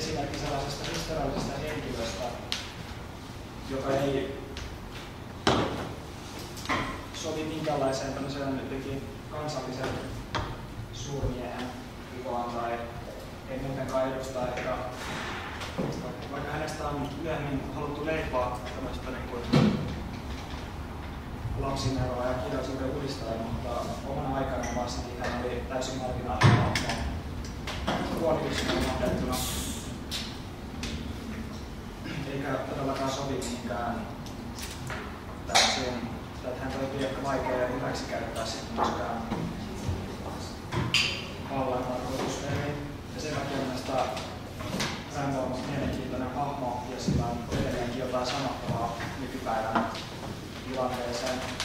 esimerkki sellaisesta historiallisesta henkilöstä, joka ei sovi minkäänlaiseen tämmöiseen jotenkin kansallisen suurmiehen kuvaan tai ei muutenkaan edusta ehkä vaikka hänestä on myöhemmin haluttu leipaa tämmöistä niin kuin lapsineroa ja kirjallisuuden uudistajaa, mutta oman aikana varsinkin hän oli täysin marginaalinen puolikysynnän mahdettuna mikä todellakaan sovi mihinkään tällaiseen. tai hän toikin, että vaikea ja hyväksi käyttää sitten myöskään vallan tarkoitus. Ja sen takia näistä Rambo on mielenkiintoinen hahmo ja sillä on edelleenkin jotain sanottavaa nykypäivän tilanteeseen.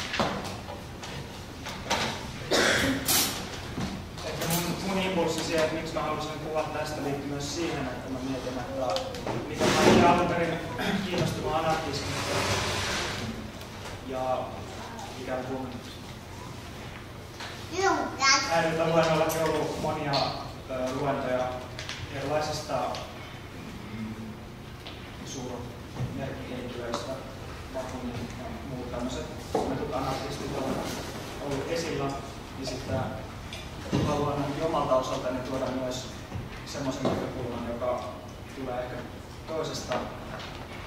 impulssisia, että miksi mä halusin puhua tästä liittyy myös siihen, että mä mietin, että mitä mä olin alun perin kiinnostunut anarkismista ja ikään kuin häiriltä luennolla on ollut monia ö, luentoja erilaisista suurmerkkihenkilöistä, Bakunin ja muut tämmöiset, kun tuota anarkistit ovat olleet esillä, niin sitten haluan ainakin omalta osaltani tuoda myös semmoisen näkökulman, joka tulee ehkä toisesta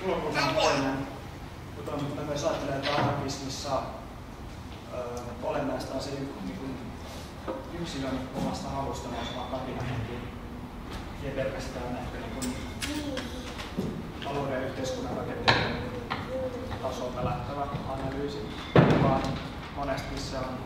tulokulman toinen, mutta, mutta myös ajattelen, että anarkismissa olennaista on se niin, niin yksilön omasta halusta nousemaan kapina Ja pelkästään ehkä niin kuin talouden ja yhteiskunnan rakenteiden tasolta lähtevä analyysi, vaan monesti se on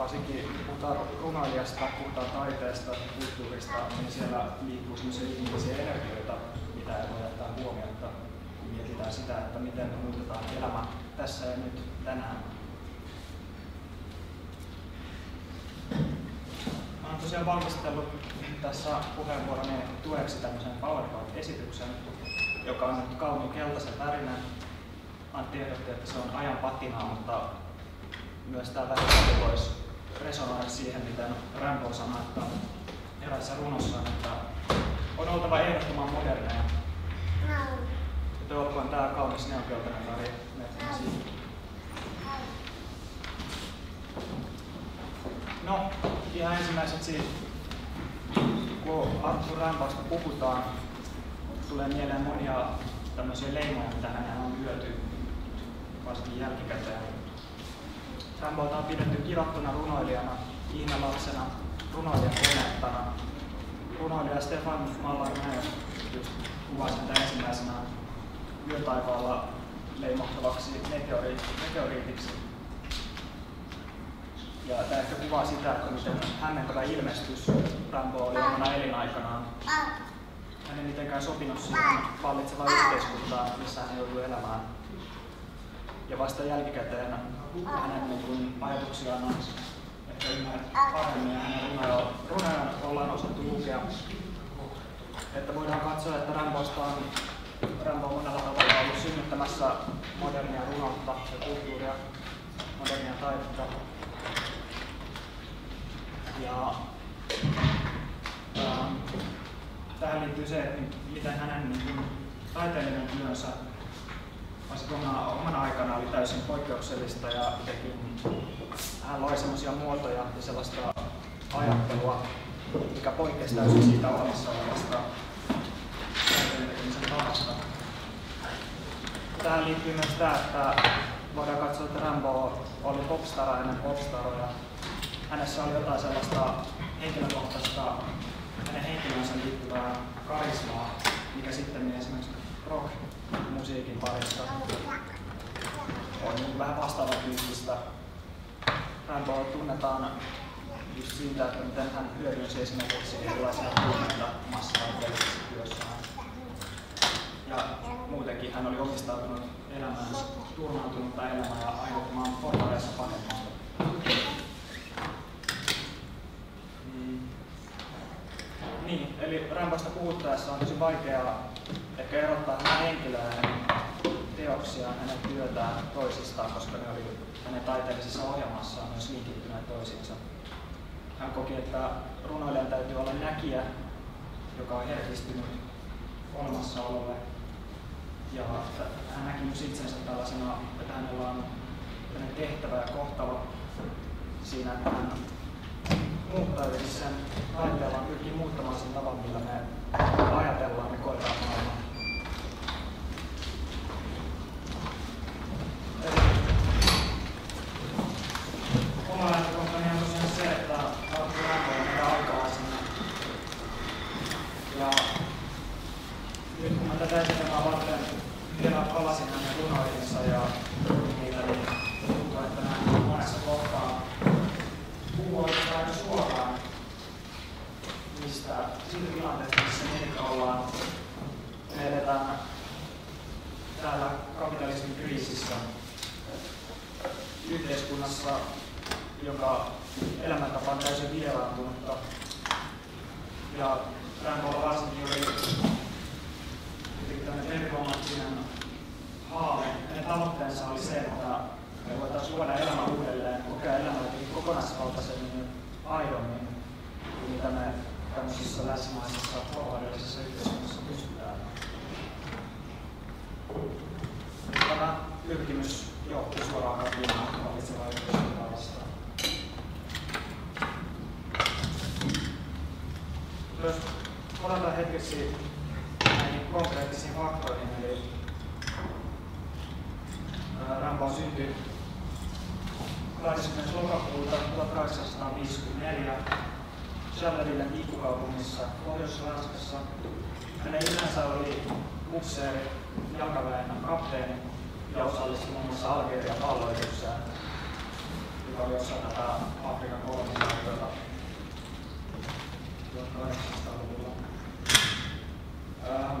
varsinkin puhutaan runoilijasta, puhutaan taiteesta, kulttuurista, niin siellä liikkuu sellaisia ihmisiä energioita, mitä ei voi jättää huomiota, kun mietitään sitä, että miten muutetaan elämä tässä ja nyt tänään. Olen tosiaan valmistellut tässä puheenvuoroni tueksi tämmöisen PowerPoint-esityksen, joka on nyt kauniin keltaisen värinen. Antti ehdotti, että se on ajan patinaa, mutta myös tämä väri pois resonoida siihen, mitä Rambo sanoi, että erässä runossaan, että on oltava ehdottoman moderneja. Joten olkoon tämä kaunis neokeltainen väri No, ihan ensimmäiseksi, kun Arthur Rambasta puhutaan, tulee mieleen monia tämmöisiä leimoja, mitä hän on hyöty, varsinkin jälkikäteen. Ramboita on pidetty kirottuna runoilijana, ihmelapsena, runoilijan konettana. Runoilija Stefan Mallar näin kuvasi ensimmäisenä yötaivaalla leimahtavaksi meteori, meteoriitiksi. Ja tämä ehkä kuvaa sitä, että miten hämmentävä ilmestys Rambo oli omana elinaikanaan. Hän ei mitenkään sopinut siihen vallitsevaan yhteiskuntaan, missä hän joutui elämään. Ja vasta jälkikäteen hänen niin ajatuksiaan on ehkä ymmärtää paremmin ja hänen runoja, runoja ollaan osattu lukea. Että voidaan katsoa, että Rambosta on Rambo on monella tavalla ollut synnyttämässä modernia runoutta ja kulttuuria, modernia taidetta. Ja ähm, tähän liittyy se, että miten hänen niin kuin, taiteellinen työnsä omana, omana aikana oli täysin poikkeuksellista ja hän loi sellaisia muotoja ja sellaista ajattelua, mikä poikkesi täysin siitä olemassa olevasta tekemisen tavasta. Tähän liittyy myös tämä, että voidaan katsoa, että Rambo oli popstara ennen popstaroja. Hänessä oli jotain sellaista henkilökohtaista, hänen henkilönsä liittyvää karismaa, mikä sitten esimerkiksi rock-musiikin parissa on niin vähän vastaava tyyppistä. Rambo tunnetaan just siitä, että miten hän hyödynsi esimerkiksi erilaisia tunneita massataiteellisessa työssään. Ja muutenkin hän oli omistautunut elämään turhautunutta elämää ja aiheuttamaan porvareissa panemasta. Mm. Niin, eli Rambosta puhuttaessa on tosi vaikeaa ehkä erottaa hänen henkilöä hänen teoksiaan, hänen työtään toisistaan, koska ne oli hänen taiteellisessa ohjelmassaan myös linkittyneet toisiinsa. Hän koki, että runoilijan täytyy olla näkijä, joka on herkistynyt olemassaololle. Ja hän näki myös itsensä tällaisena, että hänellä on tehtävä ja kohtalo siinä, että hän muuttaa sen taiteellaan pyrkii muuttamaan sen tavan, millä me ajatellaan ja koetaan maailmaa. Oma lähtökohtani on tosiaan se, että Arttu Rambo on meidän. Ja nyt kun mä tätä esitelmää varten vielä palasin hänen runoihinsa ja niitä, niin tuntuu, että nämä monessa kohtaa mistä siitä tilanteesta, missä me ollaan. Me eletään täällä kapitalismin kriisissä yhteiskunnassa, joka elämäntapa on täysin vieraantunutta. Ja Rambolla varsinkin oli tämmöinen periromanttinen haave. Hänen tavoitteensa oli se, että me voitaisiin luoda elämä uudelleen, kokea elämä kokonaisvaltaisemmin aidommin kuin mitä me tämmöisessä länsimaisessa porvarillisessa yhteiskunnassa pystytään. Tämä pyrkimys johti suoraan kapinaan vallitsevaa yhteiskuntaa vastaan. Jos palataan hetkeksi näihin konkreettisiin faktoihin, eli Rambo syntyi 20. lokakuuta 1854 Challerille pikkukaupungissa Pohjois-Ranskassa. Hänen isänsä oli upseeri, jalkaväen kapteeni ja osallistui muun muassa Algerian valloitukseen, joka oli osa tätä Afrikan kolonisaatiota 1800-luvulla. Ähm,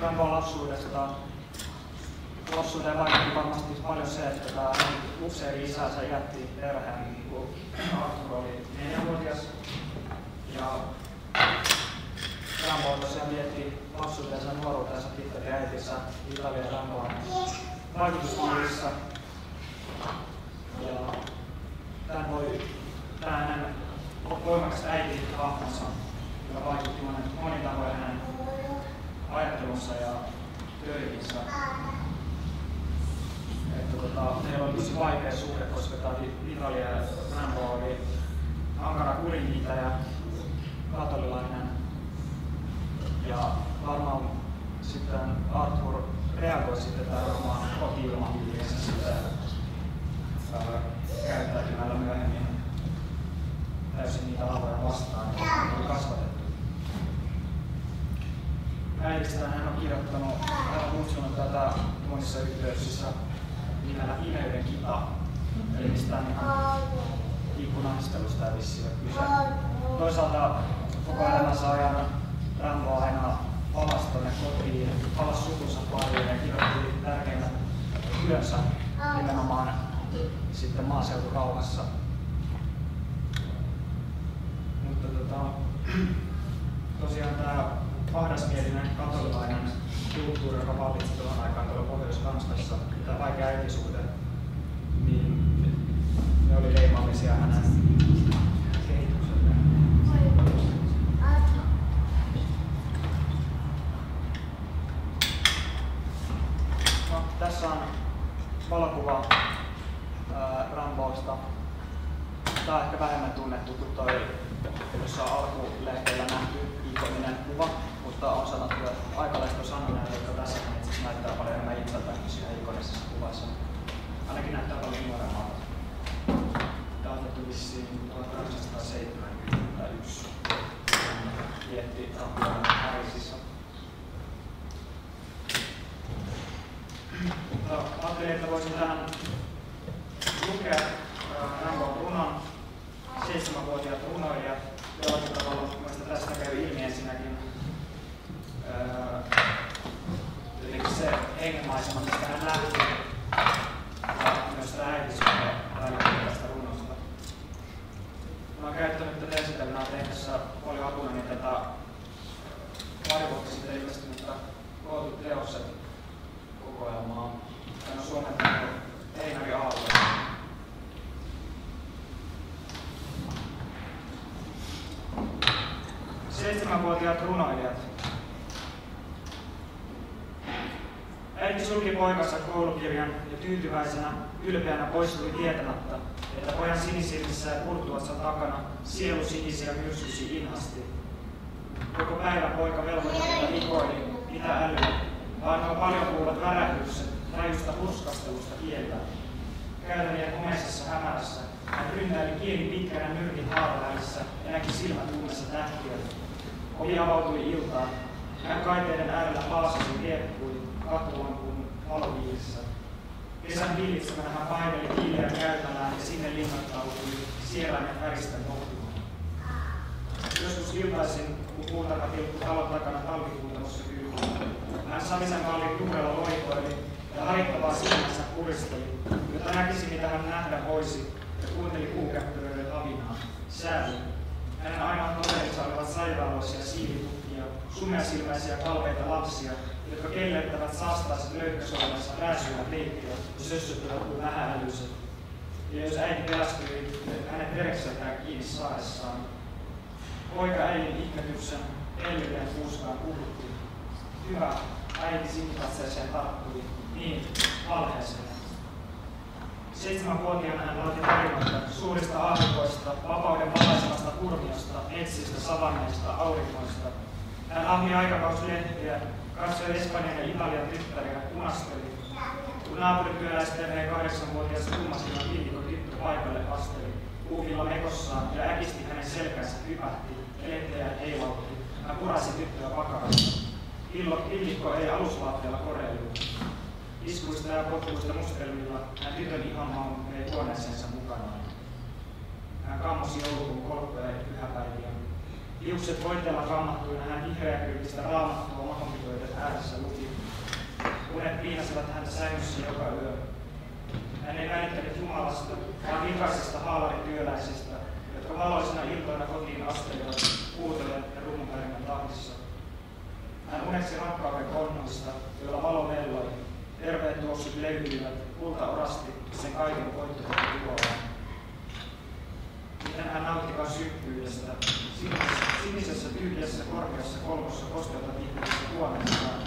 Rambon lapsuudesta lapsuuteen vaikutti varmasti paljon se, että tämä upseeri isänsä jätti perheen, kun Arthur oli neljänvuotias. Ja Rambo tosiaan vietti lapsuutensa ja nuoruutensa pitkälti äitinsä Italian Ramboa vaikutuspiirissä. Ja tämän voi, tämä hänen voimakas äiti hahmonsa, joka vaikutti monin, monin tavoin hänen ajattelussa ja töihinsä että tota, meillä oli tosi vaikea suhde, koska tämä Italia ja Rambo oli ankara kurinpitäjä, katolilainen. Ja varmaan sitten Arthur reagoi sitten tähän omaan koti-ilmapiiriinsä sitten käyttäytymällä myöhemmin täysin niitä arvoja vastaan, joita oli kasvatettu. Äidistään hän on kirjoittanut, hän on kutsunut tätä monissa yhteyksissä nimellä Imeyden kita. Eli ihan ikkunaistelusta ei vissiin kyse. Toisaalta koko elämänsä ajan Rambo aina palasi tuonne kotiin, palasi sukunsa paljon ja kirjoitti tärkeimmät työnsä nimenomaan sitten maaseuturauhassa. Mutta tota, tosiaan tämä ahdasmielinen katolilainen kulttuuri, joka vallitsi tuohon aikaan tuolla Pohjois-Ranskassa, tämä vaikea äitisuhde, niin ne oli leimallisia hänen kehitykselleen. No, tässä on valokuva ää, Ramboista. Tämä on ehkä vähemmän tunnettu kuin toi, jossa on alkulehteillä nähty ikoninen kuva, mutta on sanottu, että aikalehto sanoneet, että tässä itse näyttää paljon enemmän itseltään kuin siinä ikonisessa kuvassa. Ainakin näyttää paljon nuoremmalta. Tämä on otettu vissiin 1871. Vietti Rappion Pariisissa. No, ajattelin, että voisin tähän lukea Rambon runon seitsemänvuotiaat runoilijat. Jollakin tavalla mielestäni tästä käy ilmi ensinnäkin jotenkin se hengenmaisema, mistä hän lähti, ja myös tämä äitisuhde välittyy tästä runosta. Mä oon käyttänyt tätä esitelmää tehdessä paljon apuna niin tätä pari vuotta sitten ilmestynyttä kootut teokset kokoelmaa. Hän on suomentanut Einari Aalto. Seitsemänvuotiaat runoilijat. Äiti sulki poikansa koulukirjan ja tyytyväisenä, ylpeänä poistui tietämättä, Ja jos äiti pelästyi hänen verekseltään kiinni saadessaan, poika äidin ihmetyksen ellilleen puuskaan puhutti. Hyvä, äiti sinikatseeseen tarttui, niin, valheeseen. Seitsemänvuotiaana hän laati tarinoita suurista aavikoista, vapauden valaisemasta kurmiosta, metsistä, savanneista, aurinkoista. Hän ahmi aikakauslehtiä, katsoi Espanjan ja Italian tyttäriä, punasteli. Kun naapurityöläisperheen kahdeksanvuotias kummasilla villikko tyttö paikalle asteli, kuumilla mekossaan ja äkisti hänen selkänsä hypähti, lehteä heilautti. Hän purasi tyttöä pakarasta. Villikko ei alusvaatteella korellut. Iskuista ja potkuista mustelmilla hän tytön ihonmaun vei huoneeseensa mukanaan. Hän kammosi joulukuun kolkkoja ja pyhäpäiviä. Hiukset voiteella kammattuina hän vihreäkyytistä raamattua mahonpitoiden ääressä luki. Unet piinasivat häntä sängyssä joka yö. Hän ei välittänyt Jumalasta, vaan vikaisista haalarityöläisistä, jotka valoisina iltoina kotiin astelivat, kuutellen ja rummupärimän tahdissa. Hän uneksi rakkauden konnoista, joilla valo velloi, terveet tuossut löytyivät, kulta orasti sen kaiken voittojen tuolla. Miten hän nauttikaan sykkyydestä, sinisessä, sinisessä tyhjässä korkeassa kolmossa kosteuta vihreässä huoneessaan,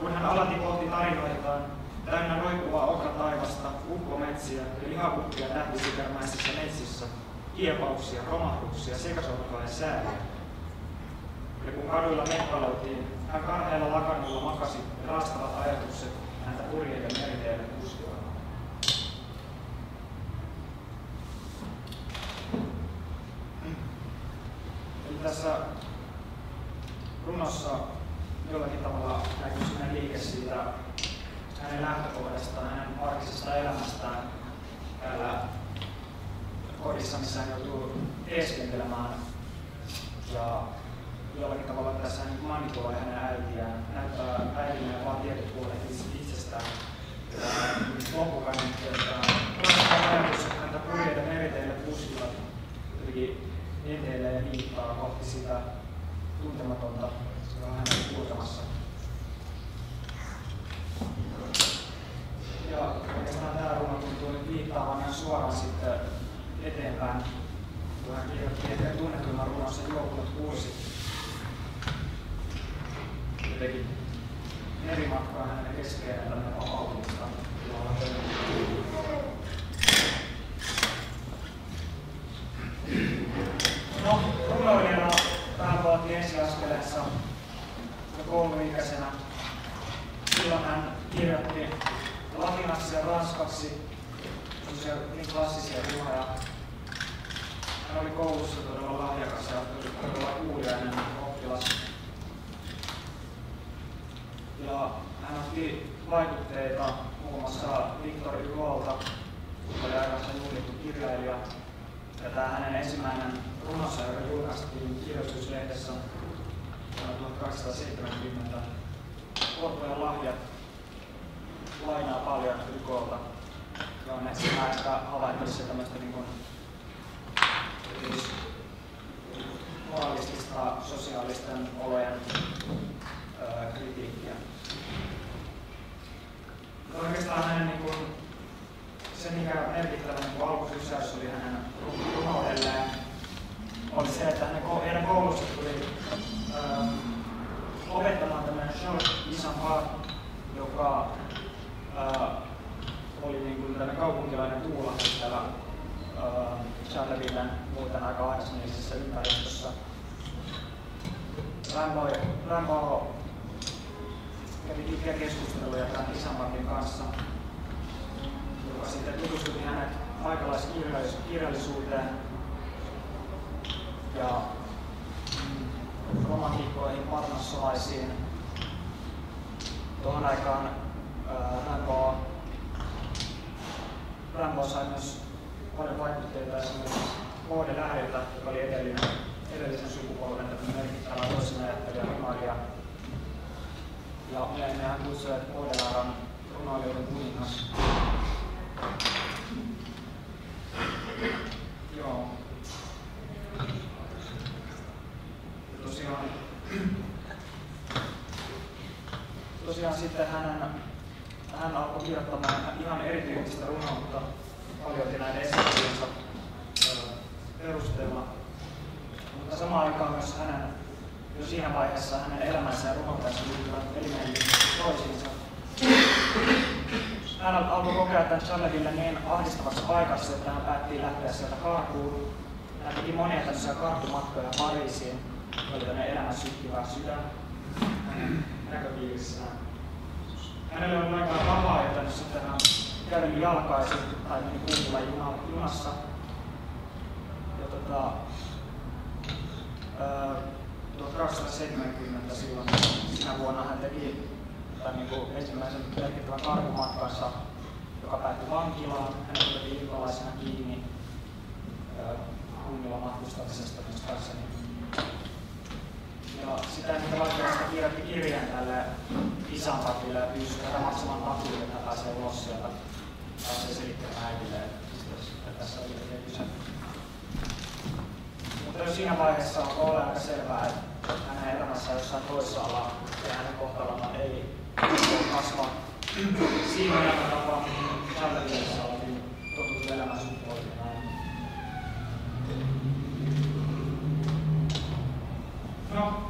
kun hän alati pohti tarinoitaan, täynnä roikkuvaa okrataivasta, ukkometsiä ja lihakukkia tähtisikermäisissä metsissä, kiepauksia, romahduksia, sekasortoa ja sääliä. Ja kun kaduilla meppaloitiin, hän karheella lakannulla makasi ja raastavat ajatukset häntä purjeiden meriteille. Eli tässä runossa jollakin tavalla näkyy sinne liike siitä hänen lähtökohdastaan, hänen arkisesta elämästään täällä kodissa, missä hän joutuu teeskentelemään. Ja jollakin tavalla tässä hän manipuloi hänen äitiään, näyttää äidille vaan tietyt puolet itsestään. Loppukainen, ajatus, että häntä purjeiden meriteille puskivat jotenkin eteille ja viittaa kohti sitä tuntematonta, joka on hänen kulkemassa. Joo, oikeastaan tämä runo tuntuu nyt viittaavan suoraan sitten eteenpäin. Kun kirjoitti ehkä tunnetumman joukkueet kuusi. Jotenkin eri matkaa hänen keskellä tämmöinen vapautumista, No, runoilijana hän vaati ensiaskeleessa kouluikäisenä Silloin hän kirjoitti latinaksi ja ranskaksi niin klassisia runoja. Hän oli koulussa todella lahjakas ja todella kuulijainen oppilas. Ja hän otti vaikutteita muun muassa Victor Hugo'lta, joka oli aikanaan juhlittu kirjailija. Ja tämä hänen ensimmäinen runonsa, joka julkaistiin kirjoituslehdessä vuonna 1870, Orpo lahjat, lainaa paljon Hugo'lta. Ja on ehkä ehkä havaittavissa tämmöistä niin kuin, moralistista sosiaalisten olojen ää, kritiikkiä. Oikeastaan hänen niin kuin, se, mikä merkittävä niin alkusysäys oli hänen runoudelleen, oli se, että hänen, koulussa tuli opettamaan tämmöinen Georges Isambard, joka ää, oli niin kuin tämmöinen kaupunkilainen tuulahdus täällä Charlevillen muuten aika ahdasmielisessä ympäristössä. Rambo, Rambo kävi pitkiä keskusteluja tämän Isambardin kanssa, joka sitten tutustutti hänet paikalaiskirjallisuuteen ja romantikkoihin, parnassolaisiin. Tuohon aikaan Rambo Rambo sai myös paljon vaikutteita esimerkiksi Mauden Lähdiltä, joka oli edellinen, edellisen sukupolven merkittävä toisen ajattelija runoilija. Ja myöhemmin hän kutsui, että Mauden on runoilijoiden kuningas. Joo. Tosiaan, tosiaan sitten hänen hän alkoi kirjoittamaan ihan erityyppistä runoutta paljon näiden esityksensä perusteella. Mutta samaan aikaan myös hänen, jo siinä vaiheessa hänen elämänsä ja runoutensa liittyvät elimellisesti toisiinsa. Hän alkoi kokea tämän Charleville niin ahdistavassa paikassa, että hän päätti lähteä sieltä karkuun. Hän teki monia tämmöisiä karkumatkoja Pariisiin, oli tämmöinen elämän sykkivä sydän hänen näköpiirissään hänellä on aika rahaa, joten sitten hän käveli jalkaisin tai meni kuumilla juna, junassa. Ja tota, ää, 1270 silloin, sinä vuonna hän teki tämän niin kuin ensimmäisen merkittävän karhumatkansa, joka päättyi vankilaan. Hän tuli liikalaisena kiinni kunnilla matkustamisesta myös tässä. Niin ja sitä, vaikka sitä kirjoitti kirjan tälle isänpapille ja pyysi tätä maksamaan takuille, että pääsee ulos sieltä. Pääsee selittämään äidille, että tässä oli kyse. Mutta jo siinä vaiheessa on ole aika selvää, että hänen elämässään jossain toisaalla ja hänen kohtalona ei voi kasvaa siinä elämäntapaan, mihin Charlesissa oli totuttu elämän sukupuolinen. No,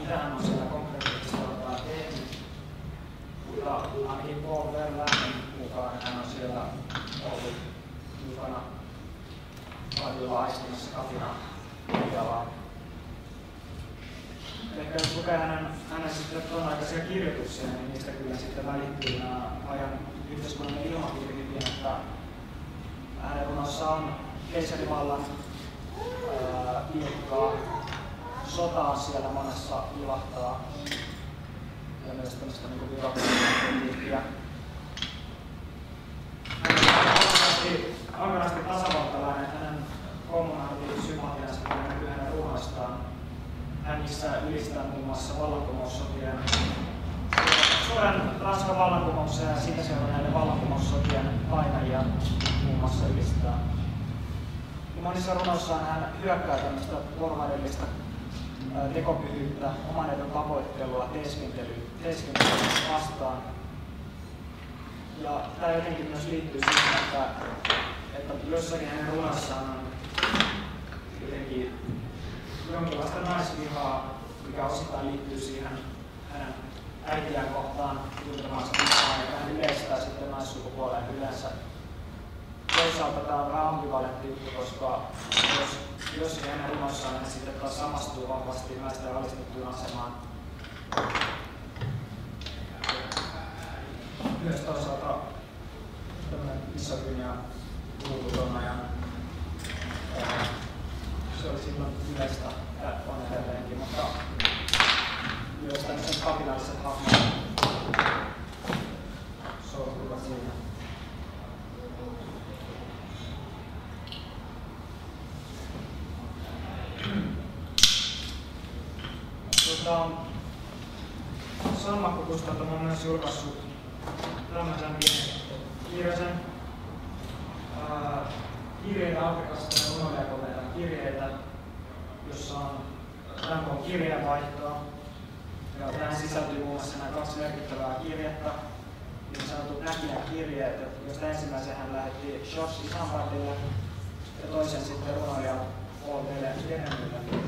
mitä hän on siellä konkreettisesti tehnyt mutta ainakin Paul Verlainen mukaan hän on siellä ollut mukana paljon aistimassa kapina jalaa. Ehkä jos lukee hänen, hänen sitten tuon aikaisia kirjoituksia, niin niistä kyllä sitten välittyy nämä ajan yhteiskunnan ilmapiirikin, että hänen runossa on keisarivallan pilkkaa, sotaa siellä monessa ilahtaa ja myös tämmöistä niin byrokratiaa Ankarasti, tasavaltalainen, hänen kommunaali sympatiansa hänen runoistaan. Hän missä ylistää muun muassa vallankumoussotien Suomen Ranskan vallankumouksen ja siitä seuranneiden vallankumoussotien painajia muun muassa ylistää. Monissa runoissaan hän hyökkää tämmöistä porvarillista tekopyhyyttä, oman edun tavoittelua, teeskentelyä vastaan. Ja tämä jotenkin myös liittyy siihen, että, että jossakin hänen runassaan on jotenkin jonkinlaista naisvihaa, mikä osittain liittyy siihen hänen äitiään kohtaan tuntemaansa vihaa, ja hän yleistää sitten naissukupuoleen yleensä. Toisaalta tämä on vähän ambivalentti juttu, koska jos jos ja hänen runoissaan hän sitten taas samastuu vahvasti naisten alistettuun asemaan. Myös toisaalta tämmöinen misogynia luututon ja se oli silloin yleistä ja on edelleenkin, mutta myös tämmöiset kapinalliset hahmot sortuvat siinä. Tota, Sammakko Kustantamon on myös julkaissut tämmöisen kirjaisen kirjeitä Afrikasta ja runoilijakomeita kirjeitä, jossa on Rampon kirjeenvaihtoa. Ja tähän sisältyy muun muassa nämä kaksi merkittävää kirjettä, niin sanotut näkijän kirjeet, joista ensimmäisen hän lähetti George Isambardille ja toisen sitten runoilija Paul Denemille.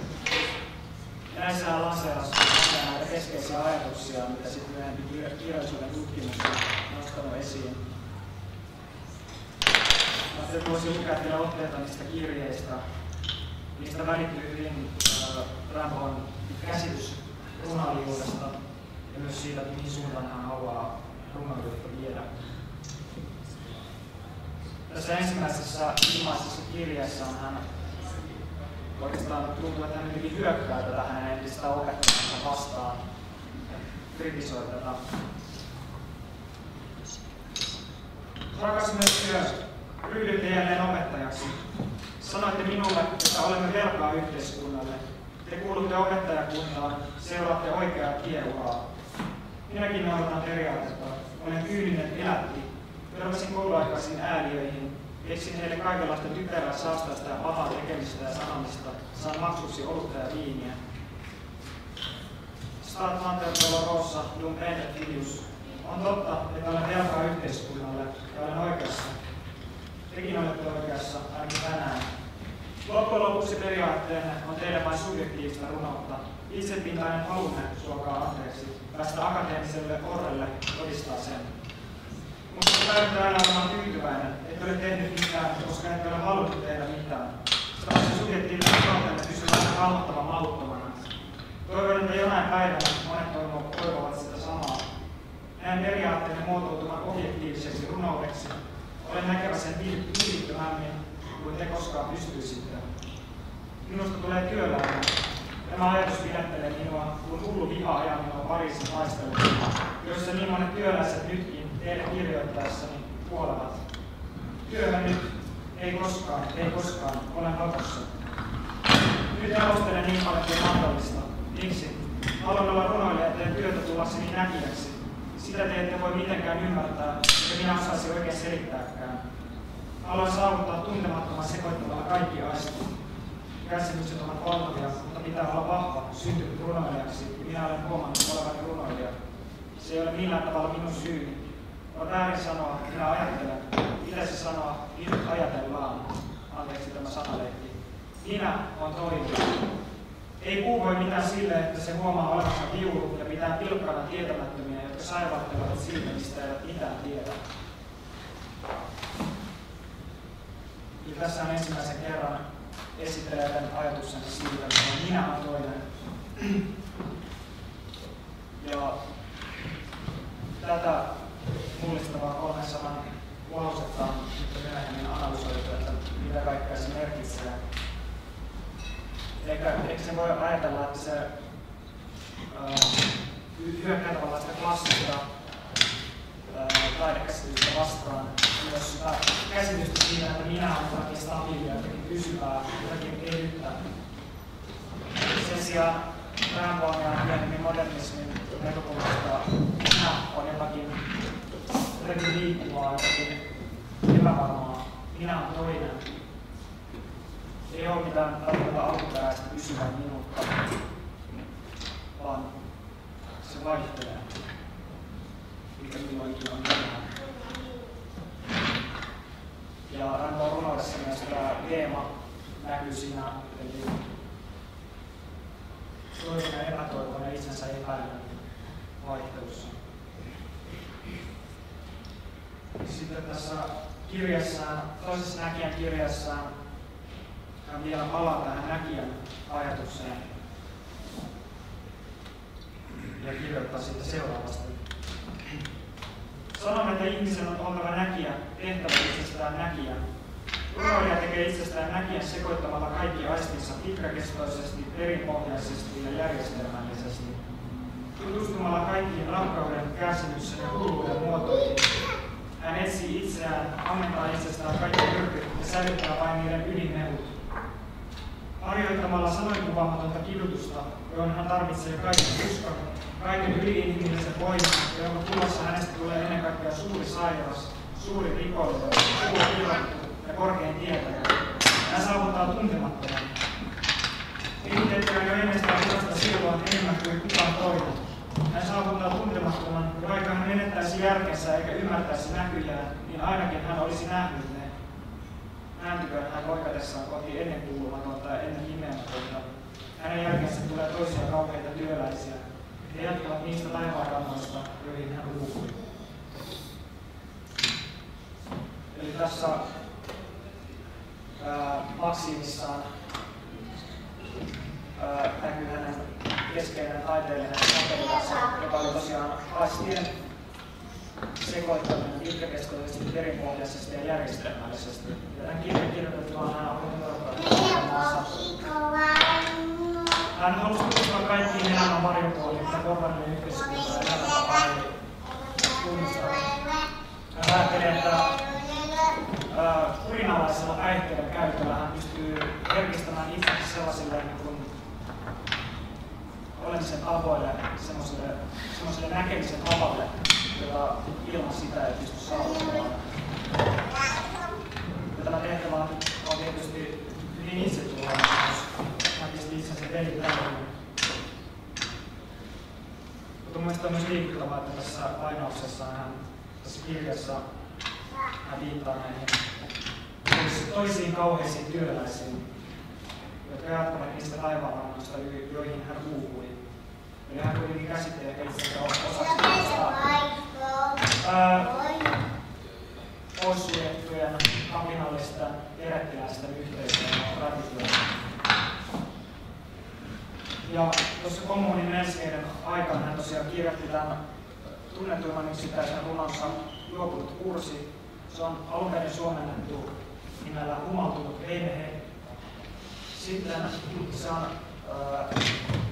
Näissä hän lanseerasi näitä keskeisiä ajatuksia, mitä sitten myöhemmin kirjallisuuden tutkimus on nostanut esiin. Ajattelin, voisi lukea teille otteita niistä kirjeistä. Niistä välittyy hyvin äh, Rambon käsitys runoilijuudesta ja myös siitä, mihin suuntaan hän haluaa runoilijuutta viedä. Tässä ensimmäisessä ilmaisessa kirjeessä on hän oikeastaan tuntuu, että hän jotenkin hyökkää tätä hänen entistä opettajansa vastaan ja kritisoi tätä. Rakas mössö, ryhdyitte jälleen opettajaksi. Sanoitte minulle, että olemme velkaa yhteiskunnalle. Te kuulutte opettajakuntaan, seuraatte oikeaa tieuraa. Minäkin noudatan periaatetta. Olen kyyninen elätti. Törmäsin kouluaikaisiin ääliöihin, Keksin heille kaikenlaista typerää saastaista ja pahaa tekemistä ja sanomista. Saan maksuksi olutta ja viiniä. Stat Mantertola Rossa, Dum Bene. On totta, että olen velkaa yhteiskunnalle ja olen oikeassa. Tekin olette oikeassa, ainakin tänään. Loppujen lopuksi periaatteenne on teille vain subjektiivista runoutta. Itsepintainen halunne, suokaa anteeksi, päästä akateemiselle orrelle todistaa sen. Mutta täytyy aina olla tyytyväinen, että ole tehnyt mitään, koska et ole halunnut tehdä mitään. Sitä on se subjektiivinen tilanteelle pysyy aina kammottavan mahdottomana. Toivon, että jonain päivänä monet toivovat sitä samaa. Näin periaatteena muotoutuvan objektiiviseksi runoudeksi. Olen näkevä sen vilpittömämmin, kuin te koskaan pystyisitte. Minusta tulee työläinen. Tämä ajatus pidättelee minua, kun hullu viha ajaa minua Pariisin taistelussa, jossa niin monet työläiset nytkin teille kirjoittaessani kuolevat. Työhön nyt, ei koskaan, ei koskaan, olen pakossa. Nyt elostelen niin paljon kuin mahdollista. Miksi? Haluan olla runoilija ja teen työtä tullakseni näkijäksi. Sitä te ette voi mitenkään ymmärtää, että minä osaisin oikein selittääkään. Haluan saavuttaa tuntemattoman sekoittamalla kaikki aistit. Kärsimykset ovat valtavia, mutta pitää olla vahva, syntynyt runoilijaksi, ja minä olen huomannut olevani runoilija. Se ei ole millään tavalla minun syyni. On väärin sanoa, minä ajattelen. Pitäisi sanoa, nyt ajatellaan. Anteeksi tämä sanalehti. Minä on toinen. Ei puu voi mitään sille, että se huomaa olevansa viulu ja pitää pilkkana tietämättömiä, jotka saivattelevat siitä, mistä eivät mitään tiedä. Ja tässä on ensimmäisen kerran esittelee tämän ajatukseni siitä, että minä olen toinen. Ja tätä mullistavaa kolmen sanan lausetta on myöhemmin analysoitu, että mitä kaikkea se merkitsee. Eikä, eikö se voi ajatella, että se hyökkää tavallaan sitä klassista taidekäsitystä vastaan myös sitä käsitystä siitä, että minä olen jotakin stabiilia, jotakin pysyvää, jotakin kehyttä. Sen sijaan ja myöhemmin modernismin näkökulmasta minä on jotakin, jotakin liikkuvaa, jotakin epävarmaa. Minä olen toinen. Ei ole mitään välttämättä alkuperäistä pysyvää minuutta, vaan se vaihtelee. Mikä milloinkin on minä. Ja Rambo runoudessa myös tämä teema näkyy siinä, toinen ja epätoivoinen itsensä epäilyn vaihtelussa. Sitten tässä kirjassaan, toisessa näkijän kirjassaan hän vielä palaa tähän näkijän ajatukseen ja kirjoittaa sitten seuraavasti. Sanomme, että ihmisen on oltava näkijä, tehtävä itsestään näkijä. Runoilija tekee itsestään näkijän sekoittamalla kaikki aistinsa pitkäkestoisesti, perinpohjaisesti ja järjestelmällisesti. Tutustumalla kaikkiin rakkauden, kärsimyksen ja hulluuden muotoihin. Hän etsii itseään, ammentaa itsestään kaikki myrkyt ja säilyttää vain niiden ydinmehut. Harjoittamalla sanoin kuvaamatonta kidutusta, johon hän tarvitsee kaiken uskon, kaiken yliinhimillisen voiman, jonka tulossa hänestä tulee ennen kaikkea suuri sairaus, suuri rikollinen, suuri pilattu ja korkein tietäjä. Hän saavuttaa tuntemattoman. Viitteettä on jo ennestään tilasta silloin enemmän kuin kukaan toinen. Hän saavuttaa tuntemattoman, ja vaikka hän menettäisi järkensä eikä ymmärtäisi näkyjään, niin ainakin hän olisi nähnyt ne. Nääntyköön hän loikatessaan kohti ennen kuulumatonta ja ennen nimeämätöntä. Hänen jälkeensä tulee toisia kauheita työläisiä, he jatkavat niistä taivaanrannoista, joihin hän uupui. Eli tässä ää, Maksimissaan näkyy hänen keskeinen taiteellinen paperikansa, joka oli tosiaan aistien sekoittaminen pitkäkestoisesti, perinpohjaisesti ja järjestelmällisesti. Ja tämän kirjan kirjoitettuaan hän nuortaa hän halusi tutustua kaikkiin elämän varjopuoliin, mitä porvarinen yhteiskunta ja elämäntapa ei tunnusta. Hän ajatteli, että kurinalaisella päihteiden käytöllä hän pystyy herkistämään itsensä sellaisille niin olemisen avoille, semmoiselle, semmoiselle näkemisen avalle, jota ilman sitä ei pysty saavuttamaan. Ja tämä tehtävä on tietysti hyvin itse itsensä pelitäynnä. Mutta mielestäni on myös liikuttavaa, että tässä lainauksessa hän, tässä kirjassa hän viittaa näihin toisiin kauheisiin työläisiin, jotka jatkavat niistä taivaanrannoista, joihin hän uupui. Eli hän kuitenkin käsittelee itsensä osaksi poissuljettujen kapinallisten erettiläisten yhteisöä ja traditioita. Ja tuossa kommunin melskeiden aikana hän tosiaan kirjoitti tämän tunnetuimman yksittäisen runonsa Juopunut kurssi. Se on alun perin suomennettu nimellä Humaltunut Venhe. Sitten se on äh,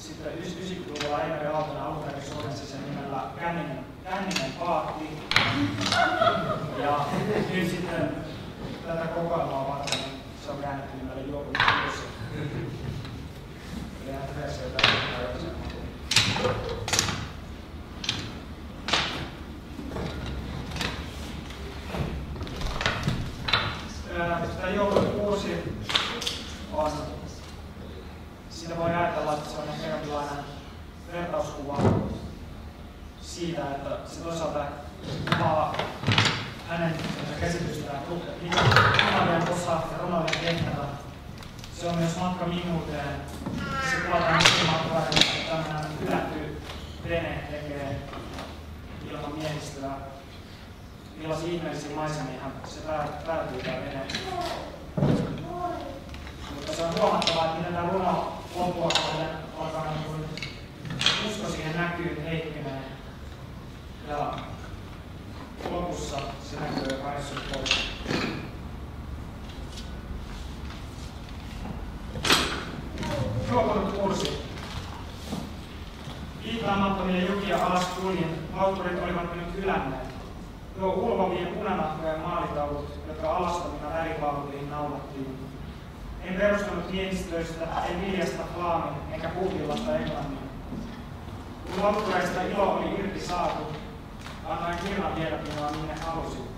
sitten 90-luvulla Einari Aaltonen alun perin suomensi sen nimellä Känninen, Känninen Paatti. Ja nyt sitten tätä kokoelmaa varten se on käännetty nimellä Juopun Kuusi. Eli näitä versioita Tämä Joulun kuusi on, siitä voi ajatella, että se on ehkä jonkinlainen vertauskuva siitä, että se toisaalta kuvaa hänen käsitystään, mikä runoilijan osa ja runoilijan tehtävä. Se on myös matka minuuteen. Se kuvataan matkalla, että tämmöinen hylätty vene tekee ilman miehistöä. Millaisia ihmeellisiä maisemia se päätyy tämä vene. Mutta se on huomattavaa, että miten tämä runo loppua alkaa niin kuin usko siihen näkyy heikkeneen. Ja lopussa se näkyy jo karissun pois. Juopunut kurssi. Liittaamattomia jukia alas kuljen, lautturit olivat nyt hylänneet. Tuo ulvovien punanahkojen maalitaulut, jotka alastomina väripaaluihin naulattiin. En perustanut miehistöistä, en viljasta flaamin, enkä puuvillasta englannin. Kun lauttureista ilo oli irti saatu, annoin kirnan viedä minua minne halusin.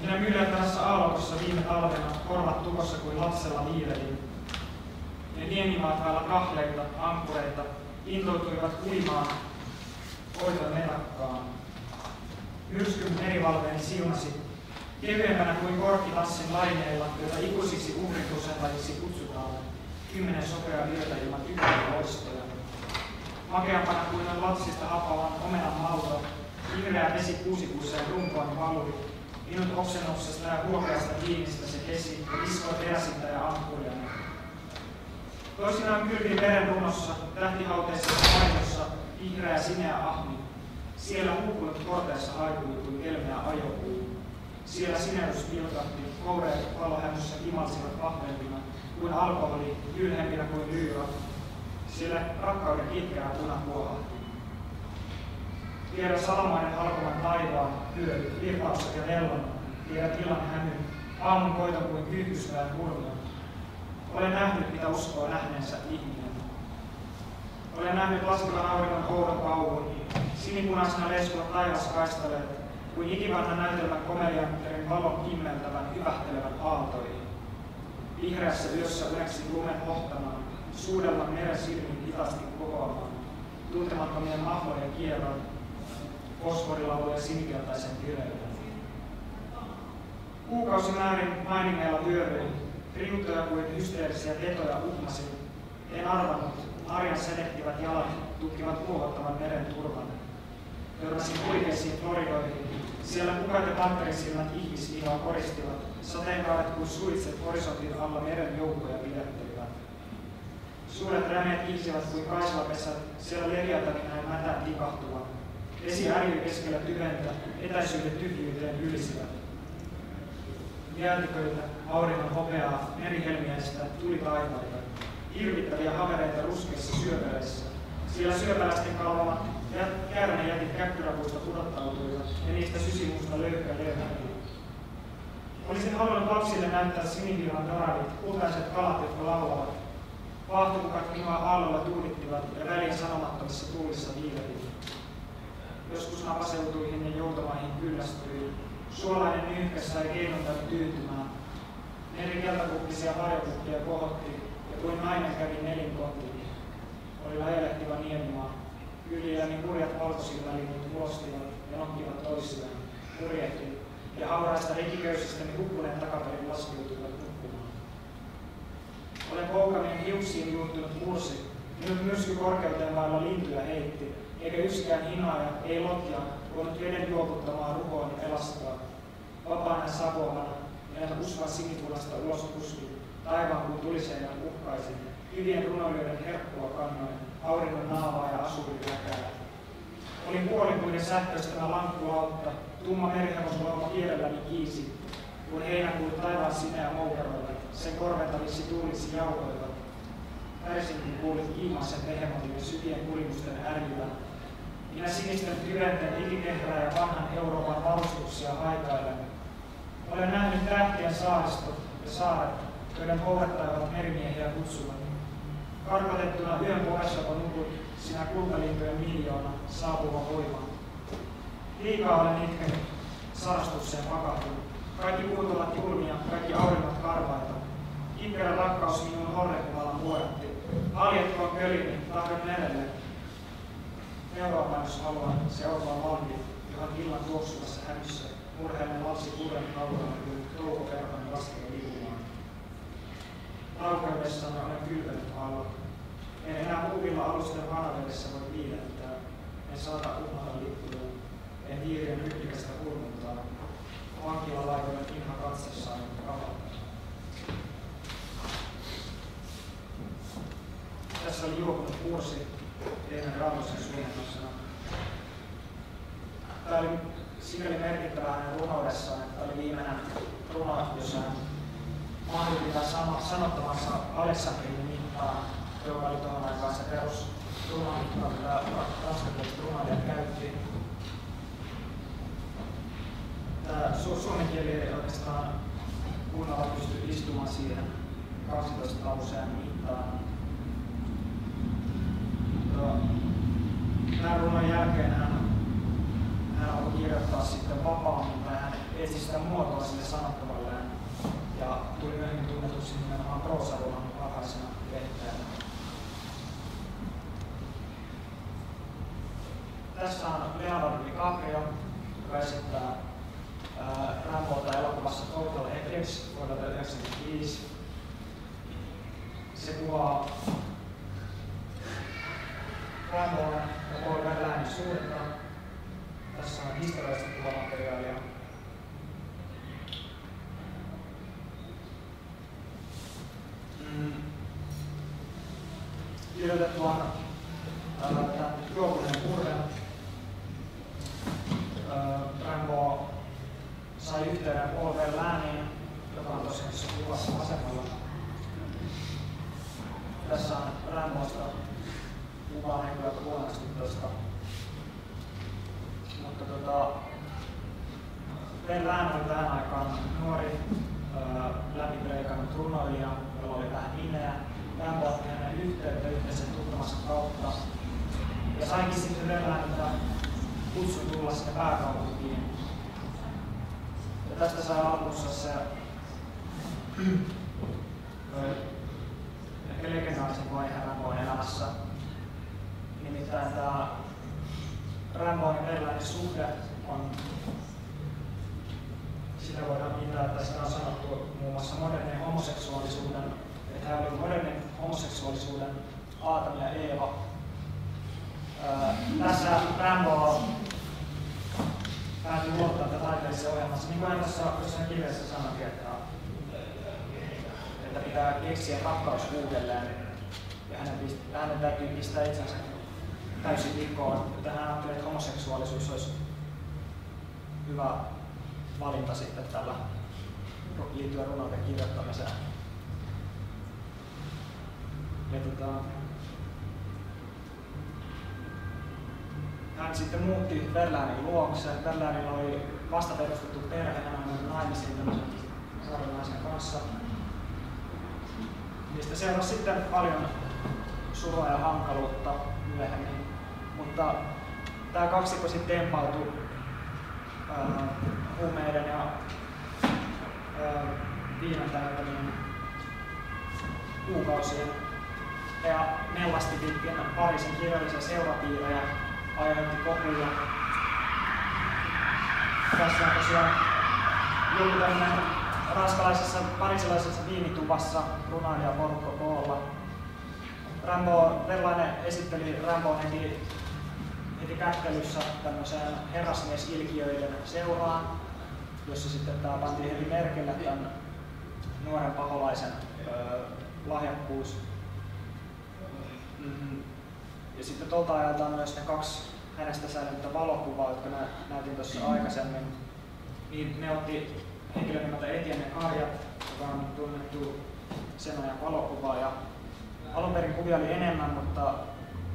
Minä myllättävässä aallokossa viime talvena korvat tukossa kuin lapsella viirelin. Ne niemimaat vailla kahleita, ankkureita, intoutuivat uimaan hoitoon metakkaan. Myrskyn merivalveeni siunasi, kevyempänä kuin korkitassin laineilla, joita ikuisiksi uhritusenlajiksi kutsutaan, kymmenen sokeaa yötä ilman yhtään loistoja. Makeampana kuin on lapsista hapavan omenan malto, vihreä vesi kuusikuuseen runkoon valui, minut oksennuksesta ja huokeasta kiinnistä se kesi, ja iskoi teräsintä ja ankkuria. Toisinaan kylvin veren runossa, tähtihauteisessa mainossa, vihreä sineä ahmi. Siellä huukunut korteessa haikui kuin kelmeä ajopuu. Siellä sineys pilkahti, koureet palohämyssä imalsivat vahvempina kuin alkoholi, ylhempinä kuin lyyra. Siellä rakkauden kitkeä puna kuohahti. Tiedä salamainen halkoman taivaan, hyödyt, virtaukset ja vellon, tiedä tilan hämy, aamun koiton kuin kyyhkystävän hurmion. Olen nähnyt, mitä uskoo nähneensä ihminen. Olen nähnyt laskevan auringon oudon kauhun, sinipunaisena leskua taivas kaistaleet, kuin ikivanha näytelmän komeliantterin valon kimmeltävän hyvähtelevän aaltoihin. Vihreässä yössä uneksi lumen hohtamaan, suudelman meren silmin hitaasti kokoamaan, tuntemattomien mahlojen kierron, fosforilaulujen sinikeltaisen vireyden. Kuukausimäärin mainingeilla vyöryin, riuttoja kuin hysteerisiä vetoja uhmasin. En arvannut, arjan sedehtivät jalat tutkivat luohottavan meren turvan. Törmäsin huikeisiin floridoihin. Siellä kukat ja ihmisvihaa koristivat. Sateenkaaret kuin suitset horisontin alla meren joukkoja pidättelivät. Suuret rämeet kiisivät kuin kaisvapesät, siellä leviatanin näin mätään tikahtuvan. Vesi ärjyi keskellä tyventä, etäisyydet tyhjyyteen ylisivät. Jäätiköitä, auringon hopeaa, merihelmiäistä, tuli taivaita. Hirvittäviä havereita ruskeissa syöpäleissä. Siellä syöpäläisten kalvamat käärmejätit käppyräpuista pudottautuivat ja niistä sysimusta löyhkä löyhäili. Olisin halunnut lapsille näyttää siniviivan doradit, kultaiset kalat, jotka laulavat. Vaahtokukat minua aallolla tuudittivat ja väliin sanomattomissa tuulissa viilelivät. Joskus napaseutuihin ja joutomaihin kyllästyi. Suolainen nyyhkässä ei keinontanut tyytymään. Neljä keltakuppisia varjokukkia kohotti ja kuin nainen kävi nelinkotiin. Oli läjelehtiva niemimaa. Yliäni hurjat valkosilmälinnut huostivat ja nokkivat toisiaan, purjehti, ja hauraista rikiköysistäni hukkuneet takaperin laskeutuivat nukkumaan. Olen poukamien hiuksiin juuttunut kurssi, minut myrsky korkeuteen vailla lintuja heitti, eikä yksikään hinaaja, ei lotja, voinut veden juoputtamaan ruhoon pelastaa. Vapaana savuamana, meidän usvan sinipunasta ulos kuski, taivaan kuin tuliseinän uhkaisin, hyvien runoilijoiden herkkua kannoin, auringon naavaa ja asurin väkää. Oli puolikuinen sähköistämä lankkulautta, tumma merihevoslooma vierelläni kiisi. kun heinäkuun taivaan sineä moukaroilla, sen korventaviksi tuulisi jauhoivat. Täysinkin kuulit ilmaisen vehemotin syvien kurimusten ärjyä. Minä sinisten tyventen ikikehrää ja vanhan Euroopan varustuksia haikailen. Olen nähnyt tähtien saaristot ja saaret, joiden pohjattavat merimiehiä kutsuvat. Karkotettuna yön pohjassa nukut sinä kultalintujen miljoona saapuva voima. Liikaa olen itkenyt, sarastukseen pakahtunut. Kaikki puut ovat julmia, kaikki auringot karvaita. Kimpelä rakkaus minun horrekuvalla vuodatti. Haljetkoon pölini, tahdon merelle. Euroopan, jos haluan, se Euroopan malli, johon illan tuoksuvassa hämyssä murheellinen lapsi kuuden kaukana kuin toukokerran laskee liumaan. Laukeudessani olen kylpenyt alla. En enää huvilla alusten vanavedessä voi viilettää. En saata uhnata lippuja. En hiirien ryhdikästä hurmuntaa. Vankilalaitoinen inha katsessaan kavata. Tässä oli juopunut kurssi Eemän Raunosen suunnitelmassa. Tämä oli sikäli merkittävä hänen runoudessaan, että oli viimeinen runo, jossa hän mahdollisesti pitää sanottavansa Aleksandrin mittaan, joka oli tuohon aikaan se perus runamitta, mitä ranskakieliset runoilijat käytti. Su- suomen kieli ei oikeastaan kunnolla pysty istumaan siihen 12 lauseen mittaan. Tämän runon jälkeen hän, hän alkoi kirjoittaa sitten vapaammin tai hän etsi sitä muotoa sille sanottavalleen ja tuli myöhemmin tunnetuksi nimenomaan proosarunon varhaisena vehteenä. Tässä on Leonardo DiCaprio, joka esittää Rambota elokuvassa Total Eclipse vuodelta 1995. Se kuvaa Ramboa ja Paul Verlainen suhdetta. Tässä on historiallista kuvamateriaalia. Mm. Kirjoitettu on äh, juopunen kurre. Äh, Rambo sai yhteyden Paul Verlainiin, joka on tosiaan tässä kuvassa vasemmalla. Tässä on Rambosta kuva henkilöä huonosti tuosta. Mutta tota, Verlaine oli tähän aikaan nuori läpipreikannut runoilija, jolla oli vähän nimeä. Rambo otti hänen yhteyttä yhteisen tuttumassa kautta. Ja saikin sitten Verlainelta kutsu tulla sinne pääkaupunkiin tästä sai alkunsa se ehkä legendaarisen vaihe Ramboin elämässä. Nimittäin tämä Ramboin erilainen suhde on, sitä voidaan pitää, että sitä on sanottu muun muassa modernin homoseksuaalisuuden, että hän oli modernin homoseksuaalisuuden Aatami ja Eeva. Ää, tässä Rambo päätin luottaa tätä taiteellisessa ohjelmassa. Niin kuin hän tuossa jossain kirjassa sanoi, että, että pitää keksiä rakkaus uudelleen. Ja hänen, hänen täytyy pistää itsensä täysin likoon. Että hän ajatteli, että homoseksuaalisuus olisi hyvä valinta sitten tällä liittyen runouden kirjoittamiseen. Ja tota, hän sitten muutti Verlainin luokse. Verlainilla oli vasta perustettu perhe, hän oli naimisiin tämmöisen saarinaisen kanssa. Niistä seurasi sitten paljon surua ja hankaluutta myöhemmin. Mutta tämä kaksikko sitten tempautui huumeiden ja ää, viinan täyttämien kuukausien ja mellasti pitkin Pariisin kirjallisia seurapiirejä aiheutti kohuja. Tässä on tosiaan joku tämmöinen ranskalaisessa parisilaisessa viinituvassa runailija porukko koolla. Rambo, Verlainen esitteli Rambo heti, heti kättelyssä tämmöiseen herrasmiesilkiöiden seuraan, jossa sitten tämä pantiin heti merkille tämän nuoren paholaisen öö, lahjakkuus. Mm-hmm. Ja sitten tuolta ajalta on myös ne kaksi hänestä säilynyttä valokuvaa, jotka nä- näytin tuossa aikaisemmin. Niin ne otti henkilö nimeltä Etienne Karjat, joka on tunnettu senojan valokuvaaja. Alun perin kuvia oli enemmän, mutta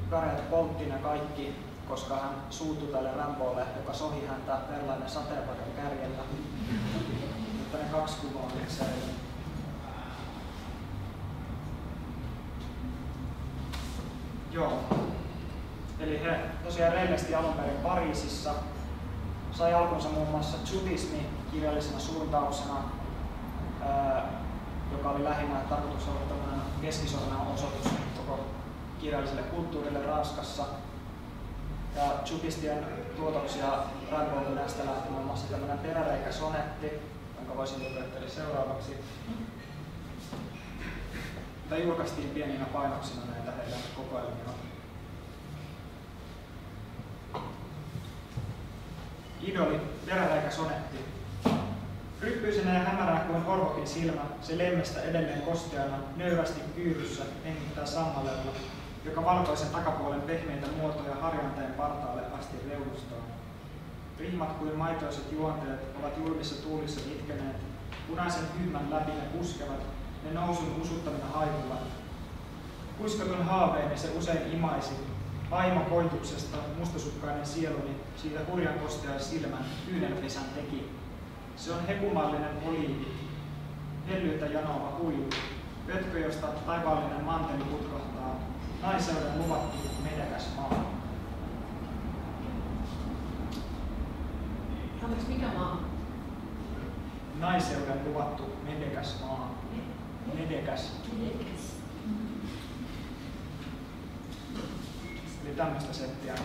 Karjat poltti ne kaikki, koska hän suuttui tälle Rambolle, joka sohi häntä Verlainen sateenvarjon kärjellä. mutta ne kaksi kuvaa on säilynyt. Joo. Eli he tosiaan reilesti alun perin Pariisissa. Sai alkunsa muun muassa Jutismi kirjallisena suuntauksena, joka oli lähinnä tarkoitus olla tämmöinen keskisormen osoitus koko kirjalliselle kulttuurille Ranskassa. Ja Chubistien tuotoksia näistä lähti muun muassa tämmöinen peräreikä sonetti, jonka voisin lukea seuraavaksi. Tämä julkaistiin pieninä painoksina näitä heidän kokoelmia. Idoli, veräräikä sonetti. Ryppyisenä ja hämäränä kuin horvokin silmä, se lemmestä edelleen kosteana, nöyrästi kyyryssä, hengittää sammalella, joka valkoisen takapuolen pehmeitä muotoja harjanteen partaalle asti reunustaa. Rihmat kuin maitoiset juonteet ovat julmissa tuulissa itkeneet, punaisen hymmän läpi ne puskevat, ne nousun usuttamina haikuvat. Kuiskatun haaveeni se usein imaisi, vaimo koituksesta, mustasukkainen sieluni, siitä hurjan kostean silmän, kyynelpesän teki. Se on hekumallinen oliivi, hellyyttä janoava huilu, pötkö, josta taivaallinen manteli putkahtaa, naiseuden luvattu menekäs maa. Anteeksi, mikä maa? Naiseuden luvattu menekäs maa. Medekäs. Eli tämmöistä settiä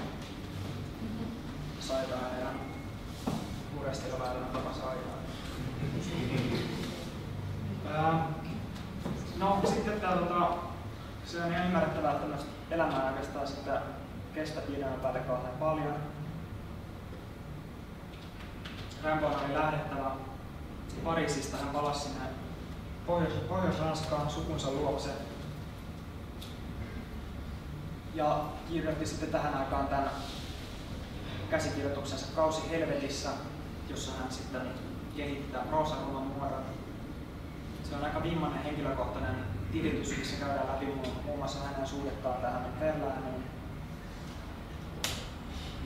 sairaan ja murestella tapas aikaan. no sitten tää, tota, se on ihan ymmärrettävää, että tämmöistä elämää oikeastaan sitä kestä pidemmän päälle kauhean paljon. Rämpön oli lähdettävä Pariisista, hän palasi sinne Pohjois- Pohjois-Ranskaan sukunsa luokse. Ja kirjoitti sitten tähän aikaan tämän käsikirjoituksensa Kausi helvetissä, jossa hän sitten kehittää proosarunon muodon. Se on aika viimeinen henkilökohtainen tilitys, missä käydään läpi muun muassa hänen suhdettaan tähän Verlaineen.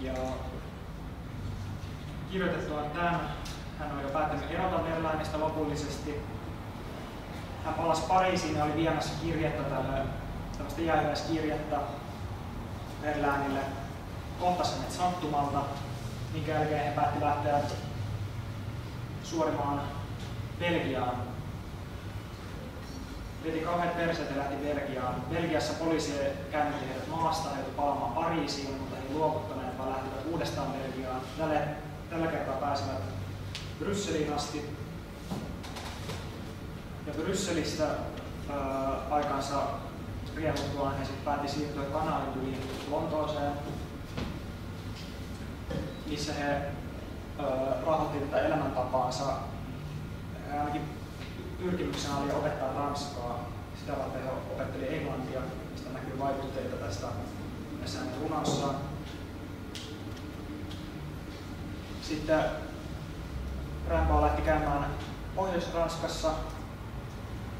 Ja kirjoitettua tämän, hän on jo päättänyt erota Verlainista lopullisesti hän palasi Pariisiin ja oli viemässä kirjettä tälle, tällaista jäähyväiskirjettä Verläänille. Kohtasi sattumalta, minkä jälkeen he päätti lähteä suorimaan Belgiaan. Veti kauheat perseet ja lähti Belgiaan. Belgiassa poliisi käännytti heidät maasta, he palaamaan Pariisiin, mutta he luovuttaneet, vaan lähtivät uudestaan Belgiaan. Tällä, tällä kertaa pääsivät Brysseliin asti ja Brysselistä ää, aikansa riemuttuaan he sitten päätti siirtyä kanaalin Lontooseen, missä he ää, rahoittivat tätä elämäntapaansa. Ainakin pyrkimyksenä oli opettaa ranskaa. Sitä varten he opetteli englantia, mistä näkyy vaikutteita tästä näissä runoissaan. Sitten Rämpää lähti käymään Pohjois-Ranskassa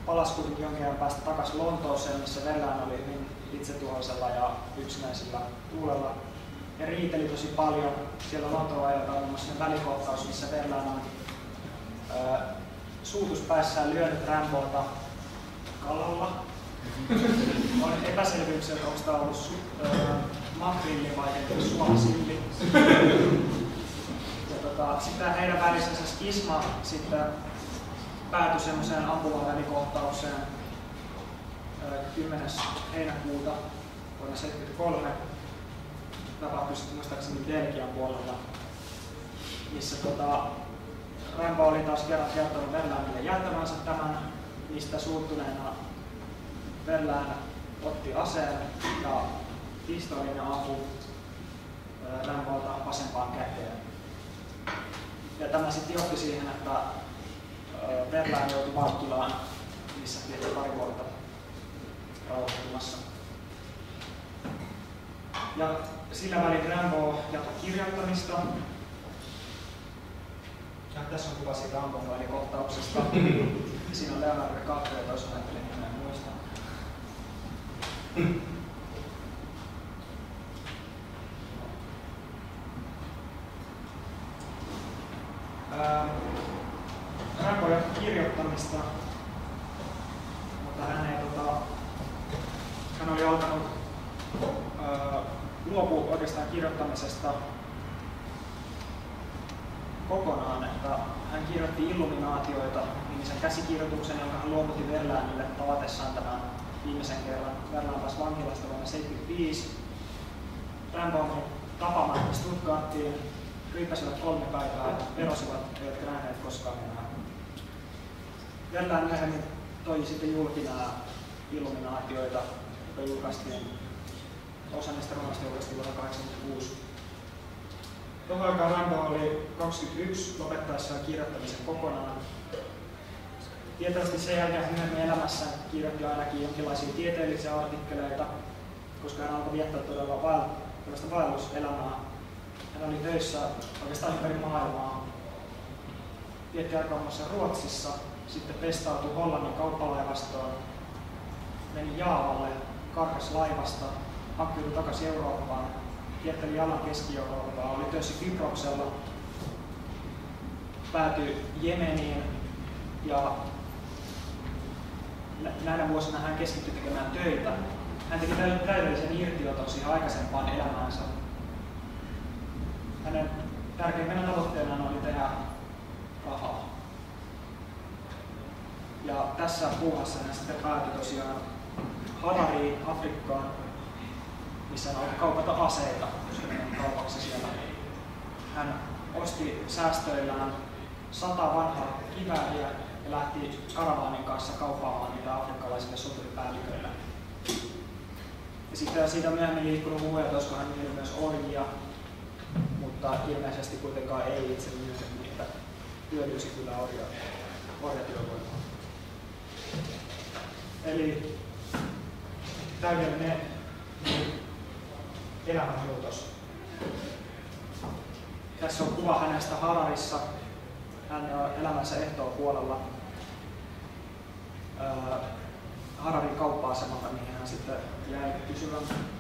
palasi kuitenkin jonkin ajan päästä takaisin Lontooseen, missä Vellään oli hyvin itsetuhoisella ja yksinäisellä tuulella. Ja riiteli tosi paljon. Siellä Lontoon ajalta on muun muassa välikohtaus, missä Vellään on ää, suutuspäissään lyönyt Ramboota kalalla. on epäselvyyksiä, että onko tämä ollut su- ää, makrilli vai suolasilli. ja tota, sitten heidän välisensä skisma sitten päätyi semmoiseen ampumavälikohtaukseen 10. heinäkuuta vuonna 1973. Tapahtui sitten muistaakseni Belgian puolella, missä tota, Rambo oli taas kerran kertonut Verlaanille jättämänsä tämän, mistä suuttuneena Verlaan otti aseen ja pistoolin ja ampui Rambolta vasempaan käteen. Ja tämä sitten johti siihen, että Verlaan joutui vankilaan, missä vietti pari vuotta rauhoittumassa. Ja sillä välin Rambo jatkoi kirjoittamista. Ja tässä on kuva siitä ampumailikohtauksesta. Siinä on Leonardo DiCaprio, jos ajattelin nimeä muista. Rambo jatkoi kirjoittamista, mutta hän, ei, tota, hän oli alkanut luopua oikeastaan kirjoittamisesta kokonaan, että hän kirjoitti Illuminaatioita nimisen käsikirjoituksen, jonka hän luovutti Verlainille tavatessaan tämän viimeisen kerran. Verlain pääsi vankilasta vuonna 1975. Rambo tapaamaan Stuttgartiin, ryyppäsivät kolme päivää ja perosivat, eivätkä nähneet koskaan enää. Verlain myöhemmin toi sitten julki Illuminaatioita, jotka julkaistiin osa niistä romaista vuonna 1986. Tuohon aikaan Rambo oli 21 lopettaessaan kirjoittamisen kokonaan. Tietysti sen jälkeen hänen elämässään kirjoitti ainakin jonkinlaisia tieteellisiä artikkeleita, koska hän alkoi viettää todella vael, vaelluselämää. Hän oli töissä oikeastaan ympäri maailmaa. Vietti aikaa Ruotsissa, sitten pestautui Hollannin kauppalaivastoon, meni Jaavalle, karkas laivasta, hankkiutui takaisin Eurooppaan kierteli jalan Keski-Eurooppaa, oli töissä Kyproksella, päätyi Jemeniin ja näinä vuosina hän keskittyi tekemään töitä. Hän teki täydellisen irtioton siihen aikaisempaan elämäänsä. Hänen tärkeimmänä tavoitteenaan oli tehdä rahaa. Ja tässä puuhassa hän sitten päätyi tosiaan Harariin, Afrikkaan, missä hän alkoi kaupata aseita kaupaksi siellä. Hän osti säästöillään sata vanhaa kivääriä ja lähti karavaanin kanssa kauppaamaan niitä afrikkalaisille soturipäälliköille. Ja sitten siitä myöhemmin liikkunut huuja, että olisiko hän myynyt myös orjia, mutta ilmeisesti kuitenkaan ei itse myynyt niitä. Hyödyisi kyllä orja. Eli täydellinen elämänmuutos. Tässä on kuva hänestä Hararissa. Hän on elämänsä puolella Hararin kauppa-asemalla, mihin hän sitten jäi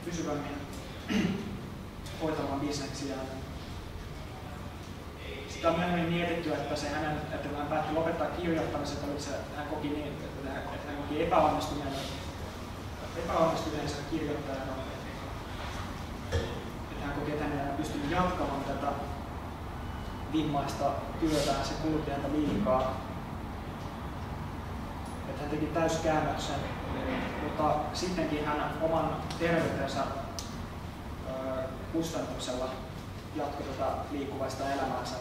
pysyvämmin hoitamaan bisneksiään. Sitä on myöhemmin mietitty, että, se hänen, että hän päätti lopettaa kirjoittamisen, että hän koki niin, että hän koki epäonnistuneen, epäonnistuneensa kirjoittajana hän koki, että hän pystynyt jatkamaan tätä vimmaista työtään, se kulutti häntä liikaa. Että hän teki täyskäännöksen, mutta sittenkin hän oman terveytensä kustannuksella jatkoi tätä liikkuvaista elämäänsä.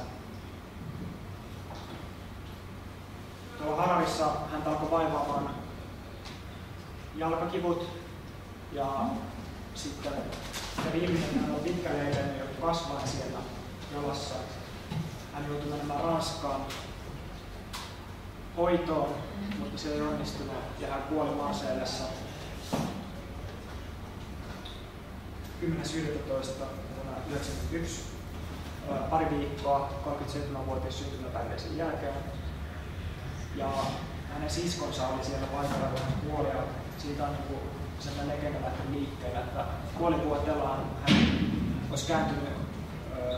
Tuolla Hararissa hän alkoi vaivaamaan jalkakivut ja sitten ja viimeinen on pitkälle edennyt kasvain siellä jalassa. Hän joutui menemään Ranskaan hoitoon, mutta se ei onnistunut ja hän kuoli Marseillessa 10.11. vuonna 1991 pari viikkoa 37-vuotias syntymäpäivän sen jälkeen. Ja hänen siskonsa oli siellä paikalla, kun hän kuoli. Siitä on niin sellainen legenda lähtenyt liikkeelle, että kuolivuotellaan hän olisi kääntynyt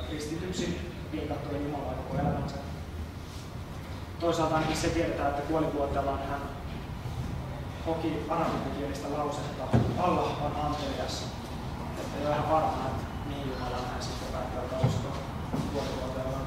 kristityksi, pilkattui Jumalaa koko elämänsä. Toisaalta ainakin se tiedetään, että kuolivuotellaan hän hoki arabikielistä lausetta, Allah on antelias. Että ei ole ihan varmaa, että mihin Jumalaan hän sitten päättää uskoa kuolivuotellaan.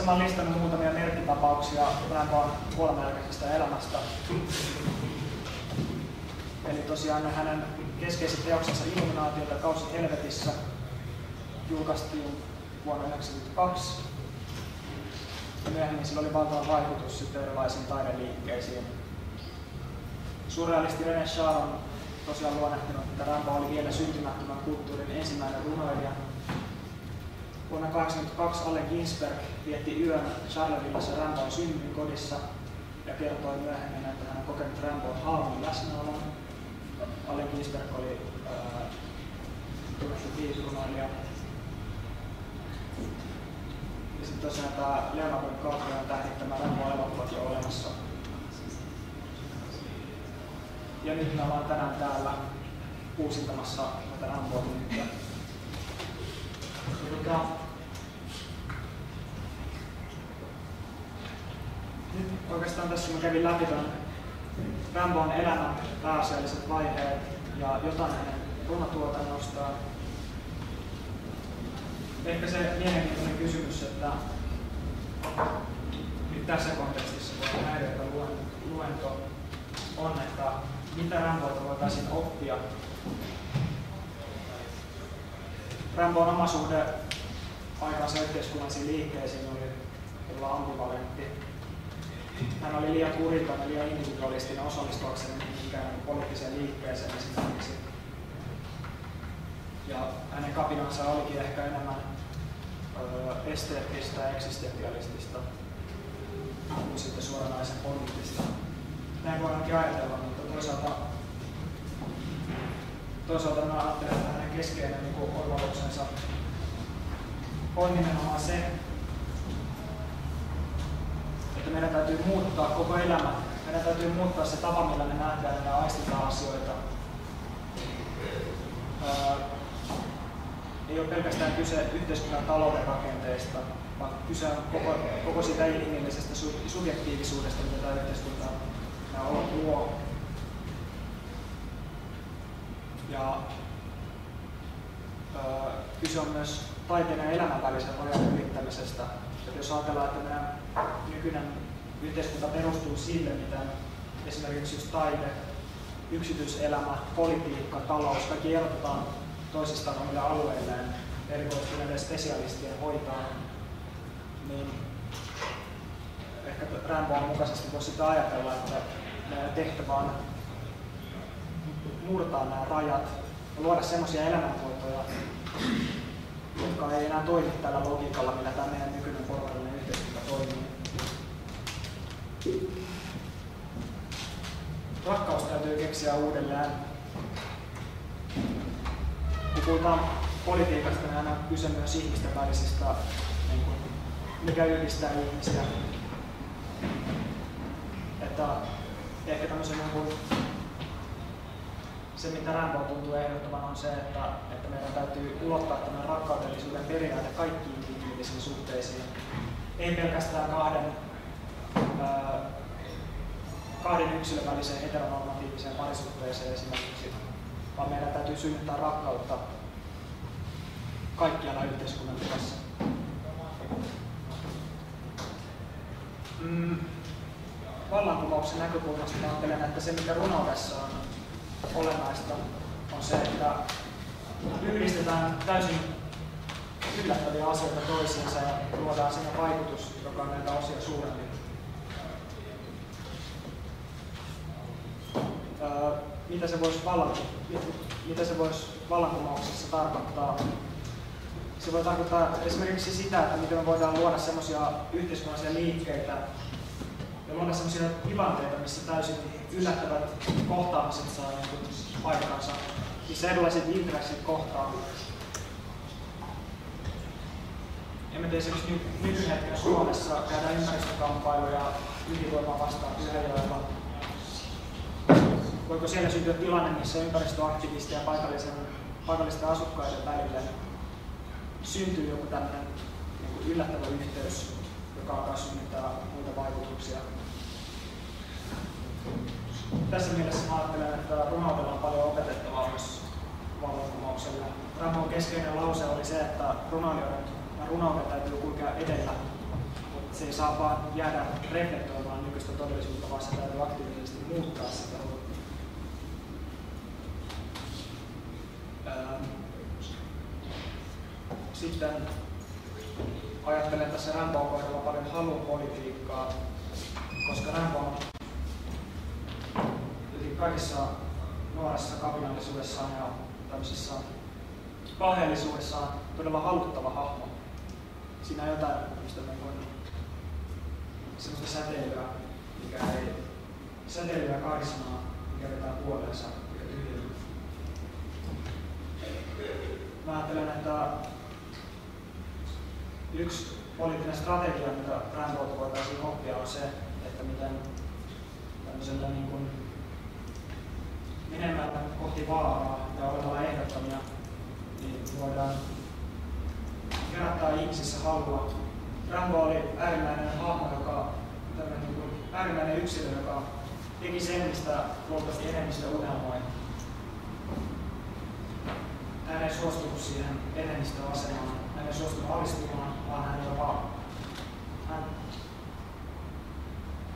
Tässä mä olen listannut muutamia merkkitapauksia Rampon kuolemanjälkeisestä elämästä. Eli tosiaan hänen keskeiset teoksensa Illuminaatiota kausi helvetissä julkaistiin vuonna 1992. Ja myöhemmin sillä oli valtava vaikutus sitten erilaisiin taideliikkeisiin. Surrealisti René Char on tosiaan luonnehtinut, että Rambo oli vielä syntymättömän kulttuurin ensimmäinen runoilija, Vuonna 1982 Allen Ginsberg vietti yön Charlevillassa Rambon synnyin kodissa ja kertoi myöhemmin, että hän on kokenut Rambon haavun läsnäolon. Allen Ginsberg oli tunnettu viisurunoilija. Ja sitten tosiaan tämä Leonardo DiCaprion tähdittämä Rambo-elokuvat jo olemassa. Ja nyt me ollaan tänään täällä uusintamassa tätä Ramboa nyt. Tota, nyt oikeastaan tässä mä kävin läpi tämän Rambon elämän pääasialliset vaiheet ja jotain hänen runatuotannostaan. Ehkä se mielenkiintoinen kysymys, että nyt tässä kontekstissa voi häiriötä luento on, että mitä Rambolta voitaisiin oppia. Rambon oma suhde aikansa yhteiskunnallisiin liikkeisiin oli olla ambivalentti hän oli liian kuriton ja liian individualistinen osallistuakseen mihinkään poliittiseen liikkeeseen esimerkiksi. Ja hänen kapinansa olikin ehkä enemmän esteettistä ja eksistentialistista kuin sitten suoranaisen poliittista. Näin voidaankin ajatella, mutta toisaalta, toisaalta mä ajattelen, että hänen keskeinen niin oivalluksensa on nimenomaan se, että meidän täytyy muuttaa koko elämä. Meidän täytyy muuttaa se tapa, millä me nähdään ja aistitaan asioita. Ää, ei ole pelkästään kyse yhteiskunnan talouden rakenteista, vaan kyse on koko, koko siitä inhimillisestä subjektiivisuudesta, mitä tämä yhteiskunta luo. Ja ää, kyse on myös taiteen ja elämän välisen rajan ylittämisestä. Et jos ajatellaan, että meidän nykyinen yhteiskunta perustuu sille, mitä esimerkiksi just taide, yksityiselämä, politiikka, talous, kaikki erotetaan toisistaan omille alueilleen erikoistuneiden spesialistien hoitaa, niin ehkä Ramboon mukaisesti voisi ajatella, että meidän tehtävä on murtaa nämä rajat ja luoda sellaisia elämänmuotoja, jotka ei enää toimi tällä logiikalla, millä tämä meidän nykyinen porvarillinen yhteiskunta toimii. Rakkaus täytyy keksiä uudelleen. Kun puhutaan politiikasta, niin aina kyse myös ihmisten välisistä, niin kuin, mikä yhdistää ihmisiä. Että ehkä tämmöisen niin kuin, se, mitä Rambo tuntuu ehdottavan, on se, että, että meidän täytyy ulottaa tämän rakkaudellisuuden periaate kaikkiin inhimillisiin suhteisiin. Ei pelkästään kahden, ää, kahden yksilön väliseen heteronormatiiviseen parisuhteeseen esimerkiksi, vaan meidän täytyy synnyttää rakkautta kaikkialla yhteiskunnan tilassa. Mm, vallankumouksen näkökulmasta ajattelen, että se mikä runoudessa on olennaista on se, että yhdistetään täysin yllättäviä asioita toisiinsa ja luodaan siinä vaikutus, joka on näitä osia suurempi. mitä se voisi, vallan, mitä se voisi vallankumouksessa tarkoittaa? Se voi tarkoittaa esimerkiksi sitä, että miten me voidaan luoda sellaisia yhteiskunnallisia liikkeitä ja luoda sellaisia tilanteita, missä täysin yllättävät kohtaamiset saa niin paikkansa, missä erilaiset intressit kohtaa. Emme tiedä, esimerkiksi nykyhetkellä Suomessa käydään ympäristökamppailuja ydinvoimaa vastaan Pyhäjoella. Voiko siellä syntyä tilanne, missä ympäristöaktivisteja ja paikallisen, paikallisten asukkaiden välille syntyy joku tämmöinen niin yllättävä yhteys, joka alkaa synnyttää muita vaikutuksia tässä mielessä mä ajattelen, että runoudella on paljon opetettavaa myös vallankumoukselle. Ramon keskeinen lause oli se, että runoilijoiden runouden täytyy kulkea edellä, mutta se ei saa vaan jäädä reflektoimaan nykyistä todellisuutta, vaan se täytyy aktiivisesti muuttaa sitä. Sitten ajattelen tässä Ramboon kohdalla paljon halun politiikkaa, koska Rambo on kaikessa nuoressa kapinallisuudessaan ja tämmöisessä paheellisuudessaan todella haluttava hahmo. Siinä on jotain mistä me voin semmoista säteilyä, mikä ei, säteilyä ja karismaa, mikä vetää puoleensa, mikä tyhjää. Mä ajattelen, että yksi poliittinen strategia, mitä Randolta voitaisiin oppia, on se, että miten tämmöisellä niin kuin menemällä kohti vaaraa ja olemalla ehdottomia, niin voidaan herättää ihmisissä halua. Rambo oli äärimmäinen hahmo, joka niin kuin äärimmäinen yksilö, joka teki sen, mistä luultavasti enemmistö unelmoi. Hän ei suostunut siihen enemmistöasemaan, hän ei suostunut alistumaan, vaan hän oli vaan. Hän,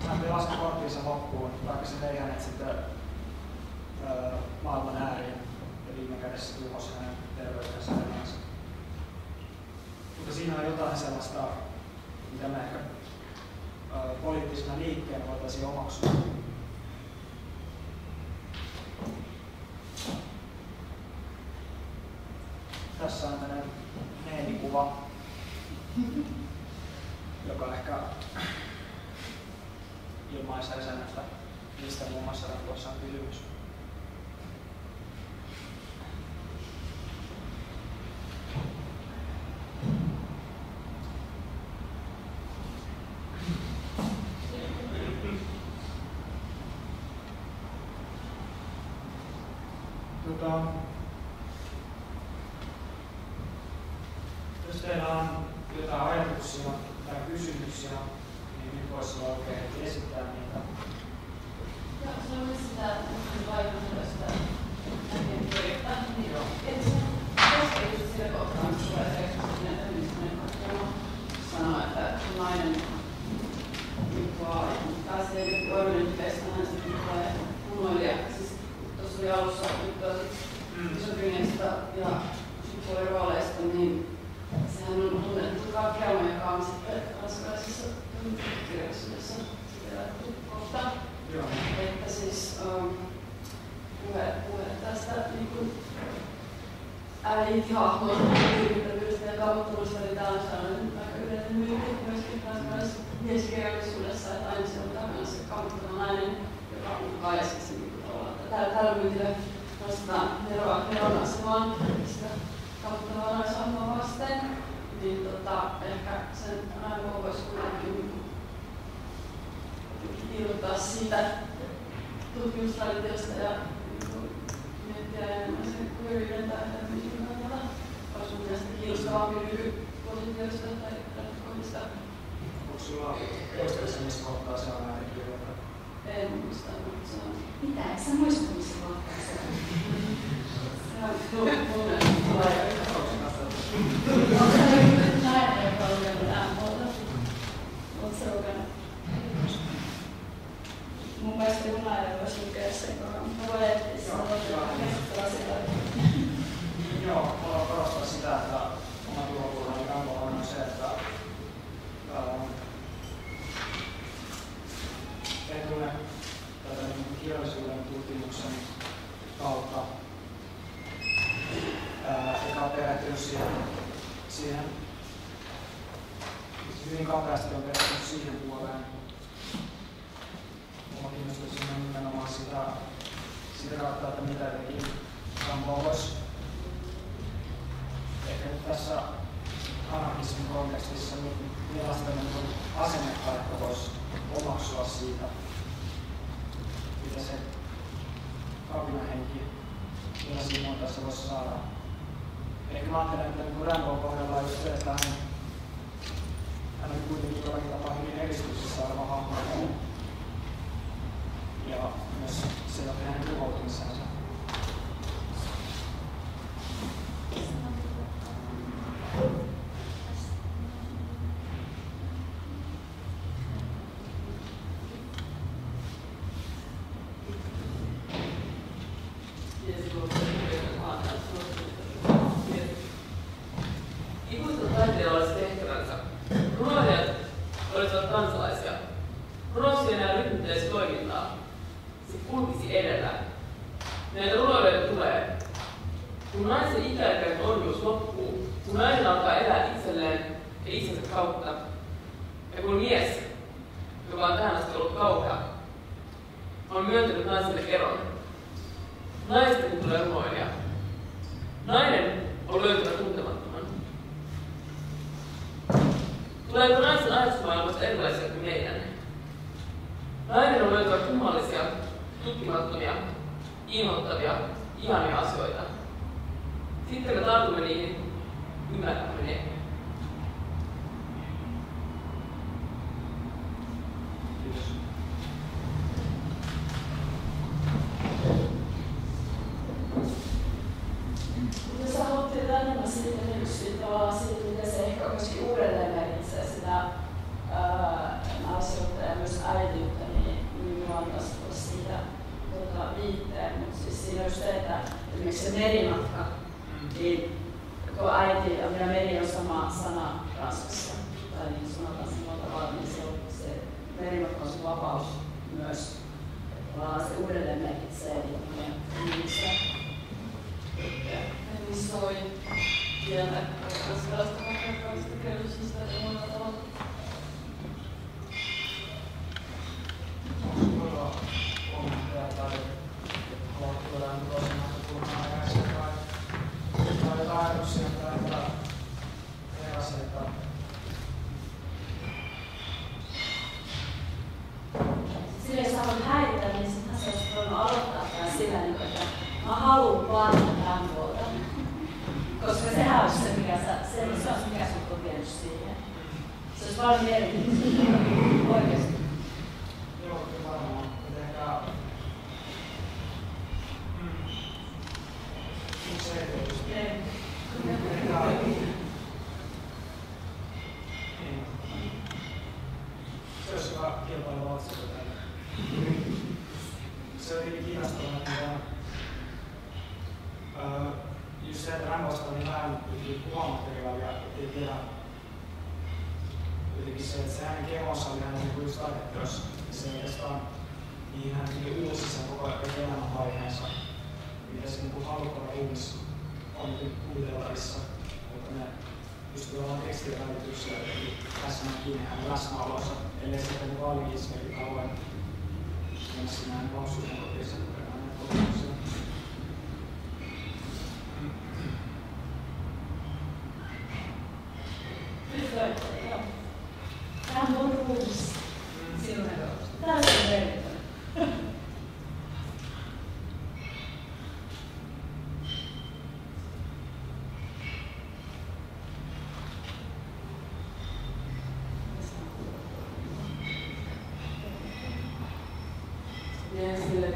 hän pelasi korttinsa loppuun, vaikka se vei hänet sitten maailman ääriä ja viime kädessä tuhosi hänen terveytensä elämänsä. Mutta siinä on jotain sellaista, mitä me ehkä poliittisena liikkeenä voitaisiin omaksua. Tässä on tämmöinen neenikuva, joka ehkä ilmaisee sen, että mistä muun muassa tuossa on kysymys. valtion asemaan sitä kautta vasten, niin tota, ehkä sen arvoa voisi kuitenkin irrottaa siitä tutkimustraditiosta ja miettiä enemmän sen kuivyyden tai millä tavalla olisi mun mielestä kiinnostavampi nykypositiosta tai kohdista. Onko sulla toistaiseksi missä kohtaa se on määrittelyä? En muista, mutta se on. Mitä, Eikö sä muista missä kohtaa se on? Thank you. ajatusmaailmassa erilaisia kuin meidän. Nainen on löytää kummallisia, tutkimattomia, innoittavia, ihania asioita. Sitten me tartumme niihin, ymmärtämme ne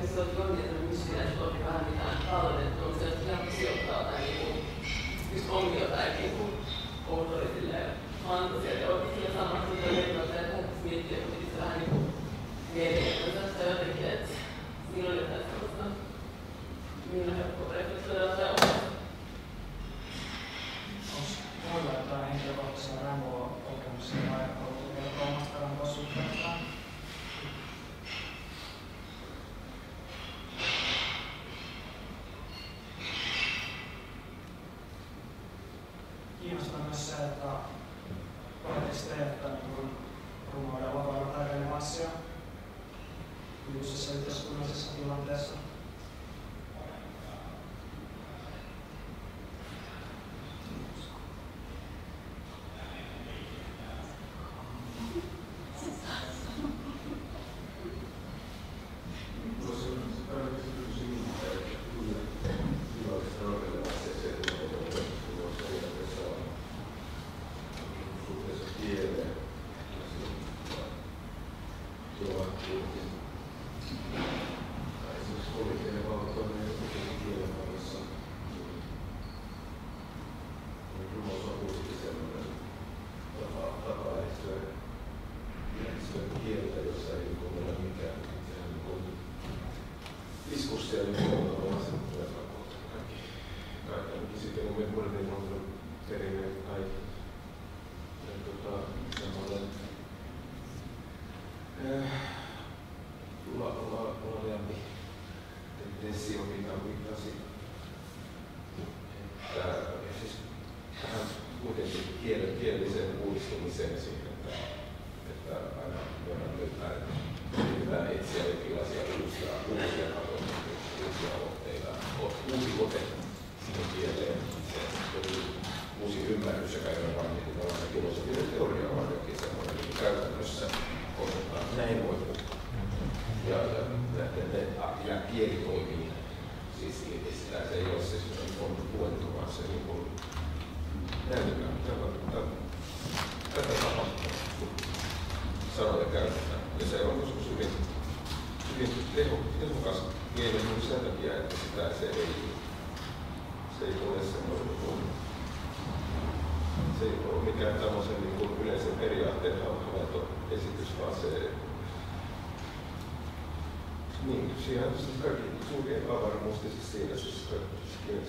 historiointi, että miksi pitäisi olla mutta jos ihan sijoittaa jotain niin just onkin jotain niin kuin outoja silleen fantasia, että oikeasti sillä samalla, kun epävarmuus siis siinä, siis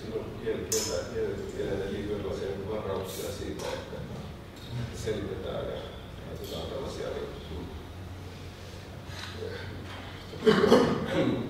silloin kieli, kieltä, kielellä liittyy erilaisia varauksia siitä, että selitetään ja ajatellaan tällaisia niin,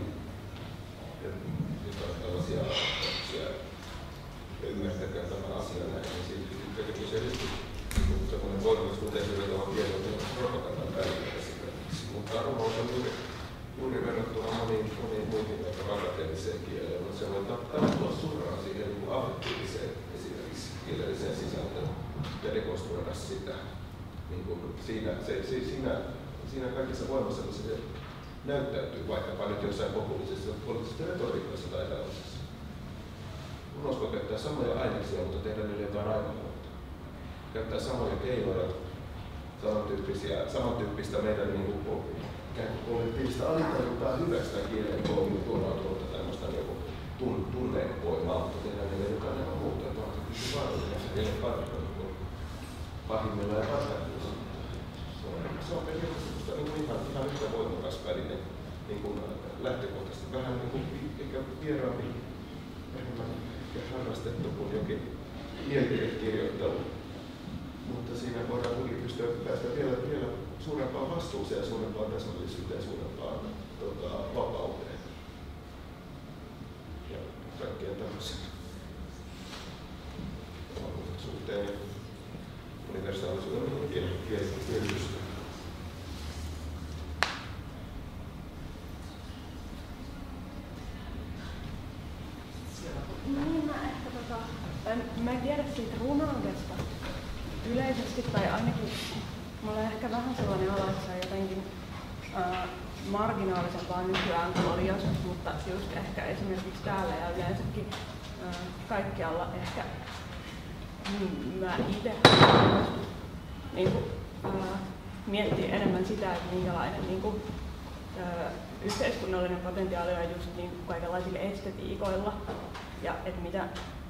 mitä,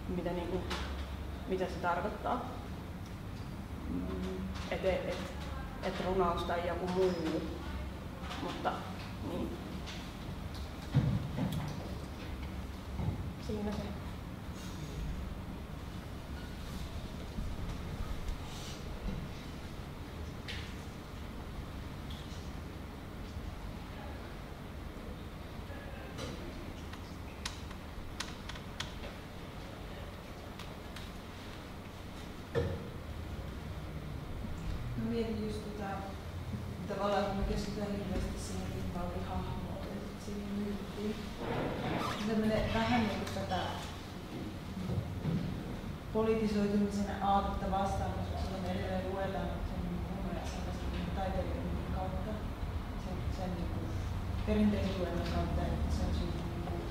mitä, niin kuin, mitä se tarkoittaa. Mm, et, et, että runous tai joku muu. Mutta niin. Siinä se. Mietin just tota, tavallaan kun me keskitytään hirveästi siihen rivallihahmoon ja siihen myyttiin. Tämmöinen vähän niin kuin tätä politisoitumisen aatetta vastaan, koska silloin edelleen luetaan sen huumoja sellaisen niin taiteilijoiden kautta, sen, sen niin kuin perinteisen luennon kautta, että se on siinä niin kuin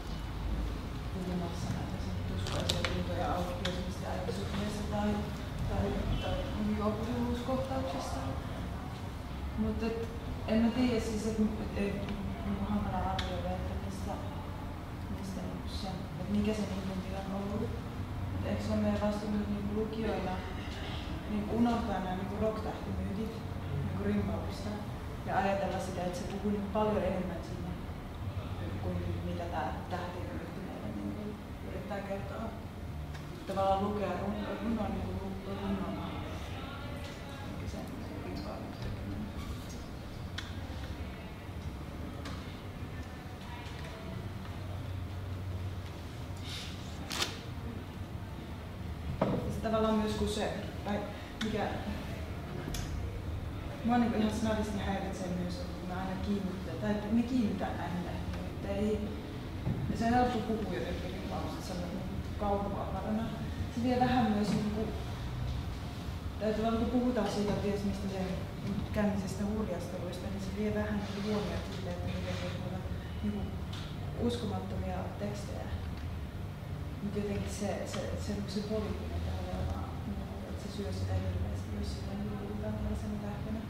puhumassa näitä tuskaisia tuntoja autioisista ajatussuhteessa tai tai, tai juopuvuuskohtauksista. Mutta en mä tiedä, siis, että et, et, niinku hankala arvioida, että mistä, mistä niinku se, että mikä se niin on ollut. Et eikö se ole meidän vastuulla niinku lukijoina niinku unohtaa nämä niinku rock-tähtimyytit niinku rimmaudesta ja ajatella sitä, että se puhuu niinku paljon enemmän sinne kuin mitä tämä tähtimyytti meille niinku yrittää kertoa. Tavallaan lukea runoa niinku tavallaan myös kuin se, tai mikä mua niin ihan snadisti häiritsee myös, että mä aina kiinnittän, tai että me kiinnitetään näihin lehtiin. Että ei, se on helppo puhua jotenkin rikkaamasta sellainen kauhuavarana. Se vie vähän myös niin kuin tai tavallaan kun puhutaan siitä, ties mistä se käymisestä hurjasteluista, niin se vie vähän niin huomioon siitä, että miten voi tulla niin uskomattomia tekstejä. Mutta jotenkin se, se, se, se poliittinen että se syö sitä hirveästi, jos sitä juhlitaan tällaisena tähtenä.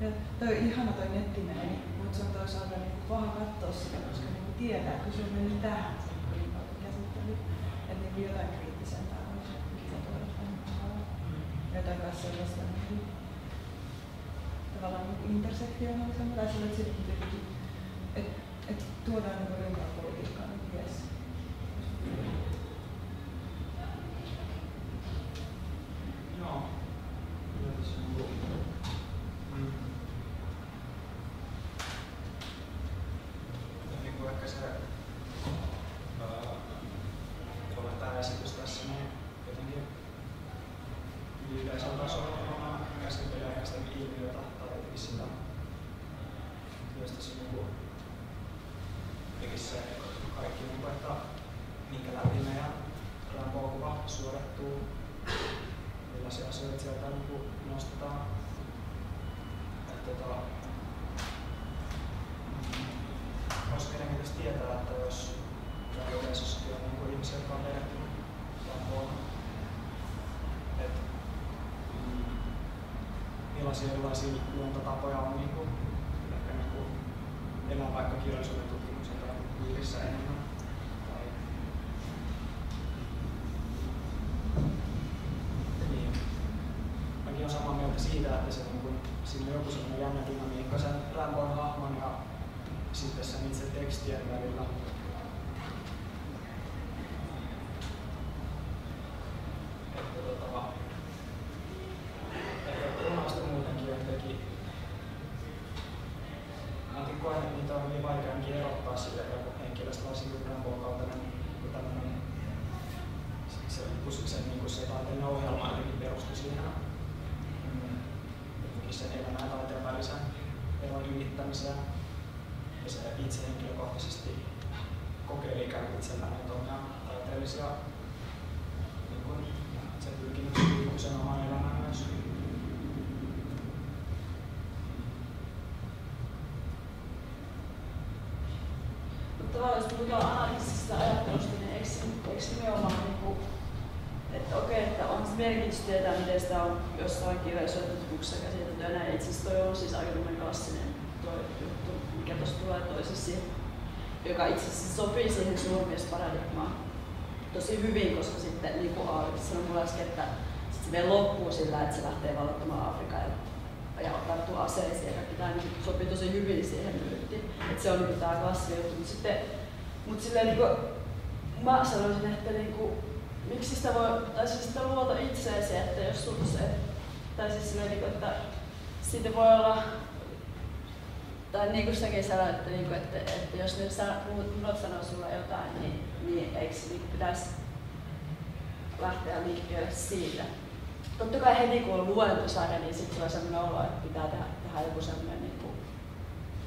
Ja toi on ihana toi nettimeeni, mutta se on toisaalta niin paha katsoa sitä, koska niin tietää, kun se on mennyt tähän se niin paljon käsittely, että niin jotain kriittisempää kiva tuoda tänne jotain kanssa sellaista niin tavallaan niin intersektionaalisempaa tai sellaista, että että et tuodaan niin ryhmäpolitiikkaa niin yes. Joo. Mm. Niin kuin ehkä se ää, tämä esitys tässä niin jotenkin yleisellä tasolla käsittelee ehkä sitä ilmiötä tai jotenkin sitä josta se niin kuin, jotenkin se kaikki, niin kuin, että minkä läpi meidän Rambo-kuva suodattuu, asioita sieltä niin kuin nostetaan. Että, tota, mm, olisi mielenkiintoista tietää, että jos yleisössäkin on niin kuin ihmisiä, jotka on perehtynyt Ramboon, että mm, millaisia erilaisia luontotapoja on niin kuin, ehkä niin kuin elää vaikka kirjallisuuden tutkimuksen tai piirissä enemmän. Tai, niin. Mäkin olen samaa mieltä siitä, että se, niin kuin, siinä on joku sellainen jännä dynamiikka sen Rambon hahmon ja sitten sen itse tekstien välillä. Tota, ehkä runausta muutenkin jotenkin Mä jotenkin koen, että niitä on hyvin vaikeammin erottaa sille joku henkilöstä, varsinkin kun Ramboon kaltainen niin tämmöinen se, se, se, niin kuin se taiteellinen ohjelma jotenkin perustui siihen mm, jotenkin sen elämän ja taiteen välisen eron ylittämiseen. Ja se itse henkilökohtaisesti kokeili ikään kuin itsellään omia taiteellisia niin kuin, se pyrkimys sen omaan elämään myös. Tavallaan jos puhutaan anarkistisesta ajattelusta, niin eikö, eikö nimenomaan niin että okei, että on se merkitys tietää, miten sitä on jossain tutkimuksessa käsitelty ja näin. Itse asiassa toi on siis aika klassinen toi juttu, mikä tuossa tulee toisessa, joka itse asiassa sopii siihen suurmiesparadigmaan tosi hyvin, koska sitten niin kuin Aalto sanoi mulle äsken, että sit se vielä loppuu sillä, että se lähtee vallottamaan Afrikan ja, ja tarttuu aseisiin ja tämä niin sopii tosi hyvin siihen myyttiin. Että se on niin tämä klassinen juttu. Mutta sitten, mutta silleen niin kuin, mä sanoisin, että niin kuin, miksi sitä voi, tai siis sitä luota itseesi, että jos sulla se, tai siis silleen, niin kuin, että siitä voi olla tai niin kuin säkin sanoit, että, niin kuin, että, että jos nyt sä, minut sanoo sulle jotain, niin, niin eikö niin pitäisi lähteä liikkeelle siitä? Totta kai heti kun on luentosarja, niin sitten tulee sellainen olo, että pitää tehdä, tehdä joku sellainen niin kuin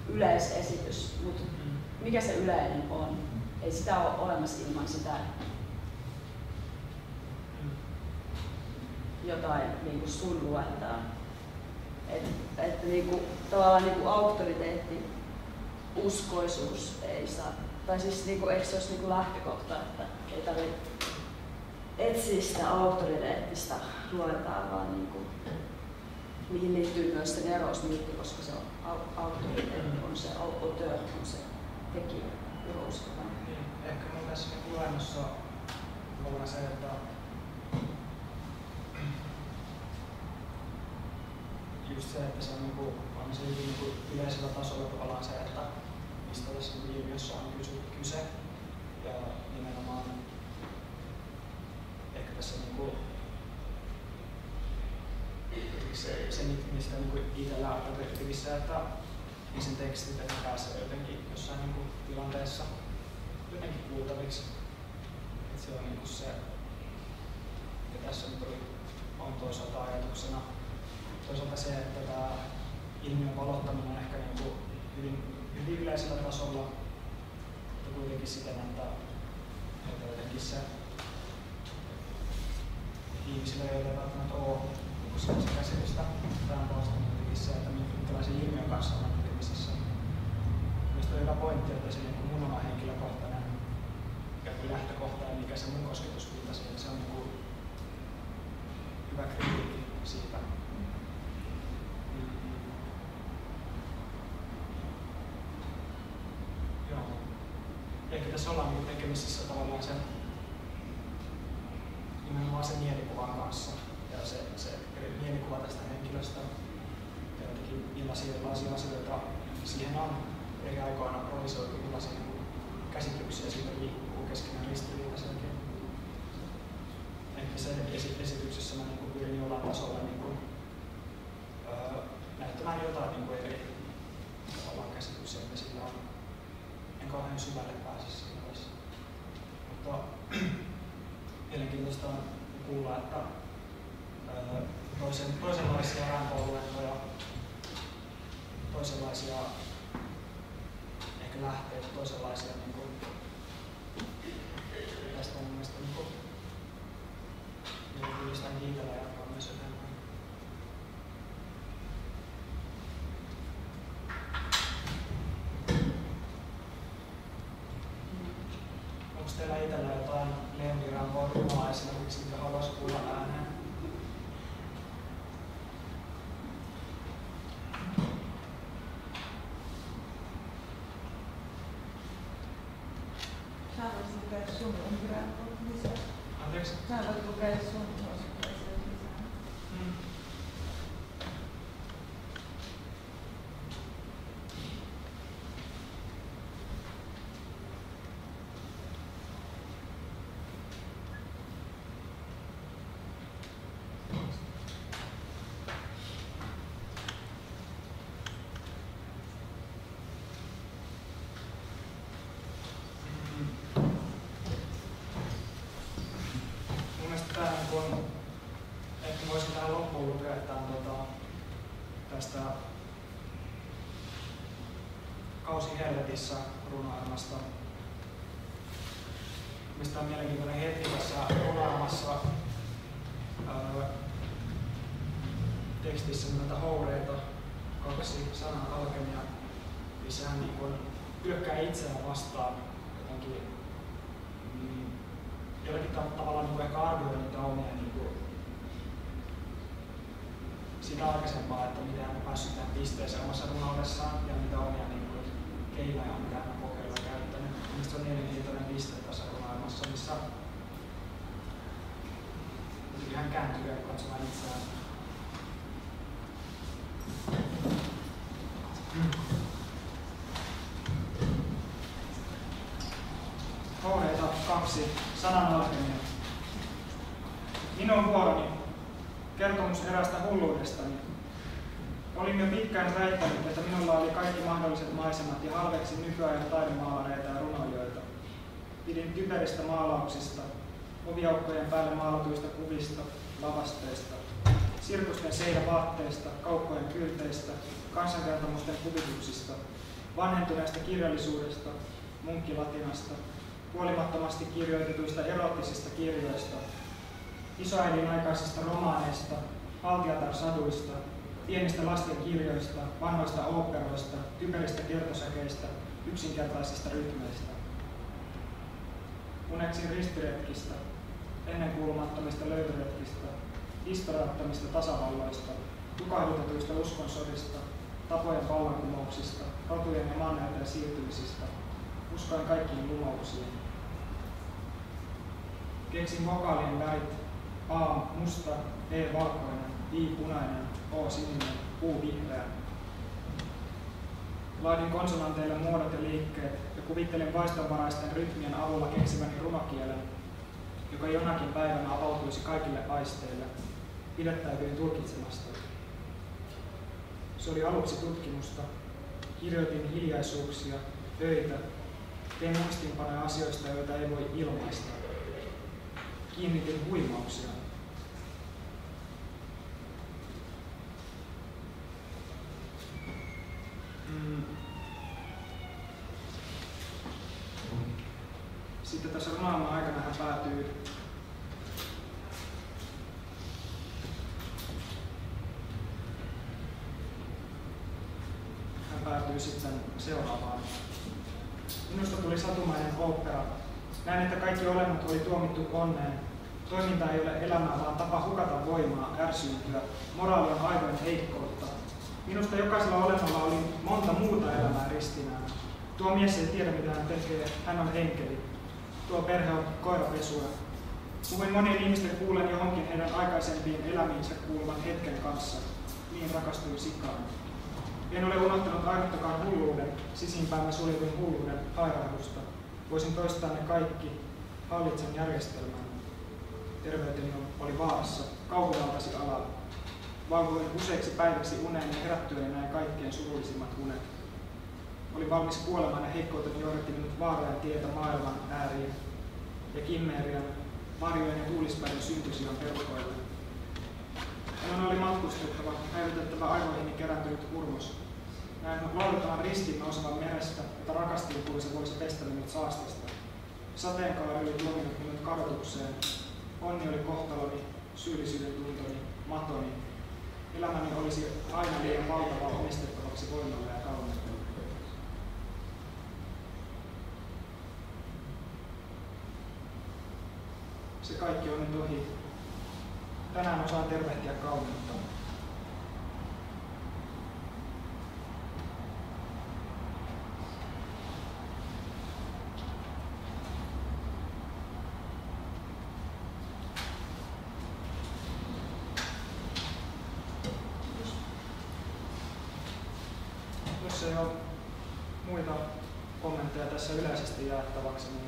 yleisesitys. Mutta mikä se yleinen on? Ei sitä ole olemassa ilman sitä jotain niin kuin sun luentaa. Että et niinku, tavallaan niinku auktoriteetti, uskoisuus ei saa, tai siis niinku, eikö se olisi niinku lähtökohta, että ei tarvitse etsiä sitä auktoriteettista luentaa, vaan niinku, mihin liittyy myös se nerosmyytti, koska se on auktoriteetti, on se auteur, on se tekijä, johon uskotaan. Niin, ehkä mun tässä luennossa on se, että just se, että se on, niinku, on se hyvin niinku yleisellä tasolla tavallaan se, että mistä tässä niinku ilmiössä on kyse. Ja nimenomaan ehkä tässä niinku, se, se mistä niinku itsellä on reflekttivissä, että niin sen tekstit, että pääsee jotenkin jossain niinku tilanteessa jotenkin kuultaviksi. Et se on niinku se, ja tässä nyt oli, on toisaalta ajatuksena toisaalta se, että tämä ilmiön valottaminen on ehkä niin kuin hyvin, hyvin yleisellä tasolla, mutta kuitenkin siten, että, että jotenkin se ihmisille, joilla ei välttämättä ole niin tosiaan se käsitystä tämän puolesta muutenkin se, että minkälaisen ilmiön kanssa on tekemisissä. Minusta on hyvä pointti, että se niin mun oma henkilökohtainen lähtökohta ja mikä se mun kosketuspinta siihen, se on niin kuin hyvä kritiikki siitä. Mm. Joo. Tässä ollaan niin tekemisissä tavallaan sen nimenomaan sen mielikuvan kanssa ja se, se mielikuva tästä henkilöstä ja jotenkin millaisia erilaisia asioita siihen on eri aikoina provisoitu, millaisia käsityksiä siitä liikkuu keskenään ristiriitaisenkin. Ehkä sen esityksessä mä niin pyrin jollain tasolla niin kuin, öö, näyttämään jotain niin kuin eri tavallaan käsityksiä, että sillä on. En kauhean syvälle pääse siinä vaiheessa. Mutta mielenkiintoista on kuulla, että toisen, toisenlaisia rämpoluentoja, toisenlaisia ehkä lähteitä, toisenlaisia niin kuin, tästä on mielestäni niin kuin, niin kiitellä jatkaa myös eteenpäin. Onko teillä itsellä jotain lempirankoa Jumalaa esimerkiksi, mitä haluaisi kuulla ääneen? Sä voisit lukea sun lempirankoa lisää. Anteeksi? Sä voit lukea sun suosituksia lisää. Mm. Mun kun, ehkä voisin tähän loppuun lukea tämän, tota, tästä Kausi helvetissä runoilmasta. Mistä on mielenkiintoinen hetki tässä runoilmassa ää, tekstissä nimeltä Houreita, kaksi sanan alkemia, missä hän niin hyökkää itseään vastaan jotenkin jollakin tav- tavalla niin kuin ehkä arvioi niitä omia niin kuin, sitä aikaisempaa, että miten hän on päässyt tähän pisteeseen omassa runoudessaan ja mitä omia niin kuin, keinoja on, mitä on kokeillut ja käyttänyt. Se on mielenkiintoinen piste tässä runoilmassa, missä hän kääntyy katsomaan itseään. Houreita kaksi, sanan alkemia. Minun vuoroni, kertomus erästä hulluudestani. Olin jo pitkään väittänyt, että minulla oli kaikki mahdolliset maisemat ja halveksin nykyajan taidemaalareita ja runoilijoita. Pidin typeristä maalauksista, oviaukkojen päälle maalatuista kuvista, lavasteista, sirkusten seinävaatteista, kauppojen kylteistä, kansankertomusten kuvituksista, vanhentuneesta kirjallisuudesta, munkkilatinasta, huolimattomasti kirjoitetuista erottisista kirjoista, isoäidin aikaisista romaaneista, Valtiatar-saduista, pienistä lasten kirjoista, vanhoista oopperoista, typeristä kertosäkeistä, yksinkertaisista rytmeistä. Uneksin ristiretkistä, ennenkuulumattomista löytöretkistä, historiattomista tasavalloista, tukahdutetuista uskonsodista, tapojen vallankumouksista, rotujen ja mannerten siirtymisistä, uskoin kaikkiin lumouksiin. Keksin vokaalien värit A musta, E valkoinen, I punainen, O sininen, U vihreä. Laadin konsonanteille muodot ja liikkeet ja kuvittelin vaistonvaraisten rytmien avulla keksiväni runokielen, joka jonakin päivänä avautuisi kaikille aisteille, pidättäydyin tulkitsemasta. Se oli aluksi tutkimusta. Kirjoitin hiljaisuuksia, öitä, tein muistinpanoja asioista, joita ei voi ilmaista. Kiinnitin huimauksia. Mm. Sitten tässä runoilman aikana hän päätyy päätyy sitten seuraavaan. Minusta tuli satumainen opera. Näin, että kaikki olennot oli tuomittu onneen. Toiminta ei ole elämää, vaan tapa hukata voimaa, ärsyyntyä. Moraali on aivojen heikkoutta. Minusta jokaisella olennolla oli monta muuta elämää ristinään. Tuo mies ei tiedä, mitä hän tekee. Hän on enkeli. Tuo perhe on koirapesua. Puhuin monien ihmisten kuulen johonkin heidän aikaisempiin elämiinsä kuuluvan hetken kanssa. Niin rakastuin sikaan. En ole unohtanut ainuttakaan hulluuden, sisimpäämme suljetun hulluuden hairahdusta. Voisin toistaa ne kaikki, hallitsen järjestelmän. Terveyteni oli vaarassa, kauhu valtasi alalla. Valvoin useiksi päiväksi uneen ja herättyäni näin kaikkien surullisimmat unet. Olin valmis kuolemaan ja heikkouteni johdatti minut vaarojen tietä maailman ääriin ja Kimmerian varjojen ja tuulispäiden syntysijan perukoille. Minun oli matkustettava, häivytettävä aivoihini kerääntynyt urmos. Näin lauletaan ristin nousevan merestä, että rakastin kuin se voisi pestä minut saastasta. Sateenkaari oli tuominut minut kadotukseen. Onni oli kohtaloni, syyllisyyden tuntoni, matoni. Elämäni olisi aina liian valtava omistettavaksi voimalle ja kauneudelle. Se kaikki on nyt ohi. Tänään osaa tervehtiä kauneutta. Jos ei ole muita kommentteja tässä yleisesti jaettavaksi, niin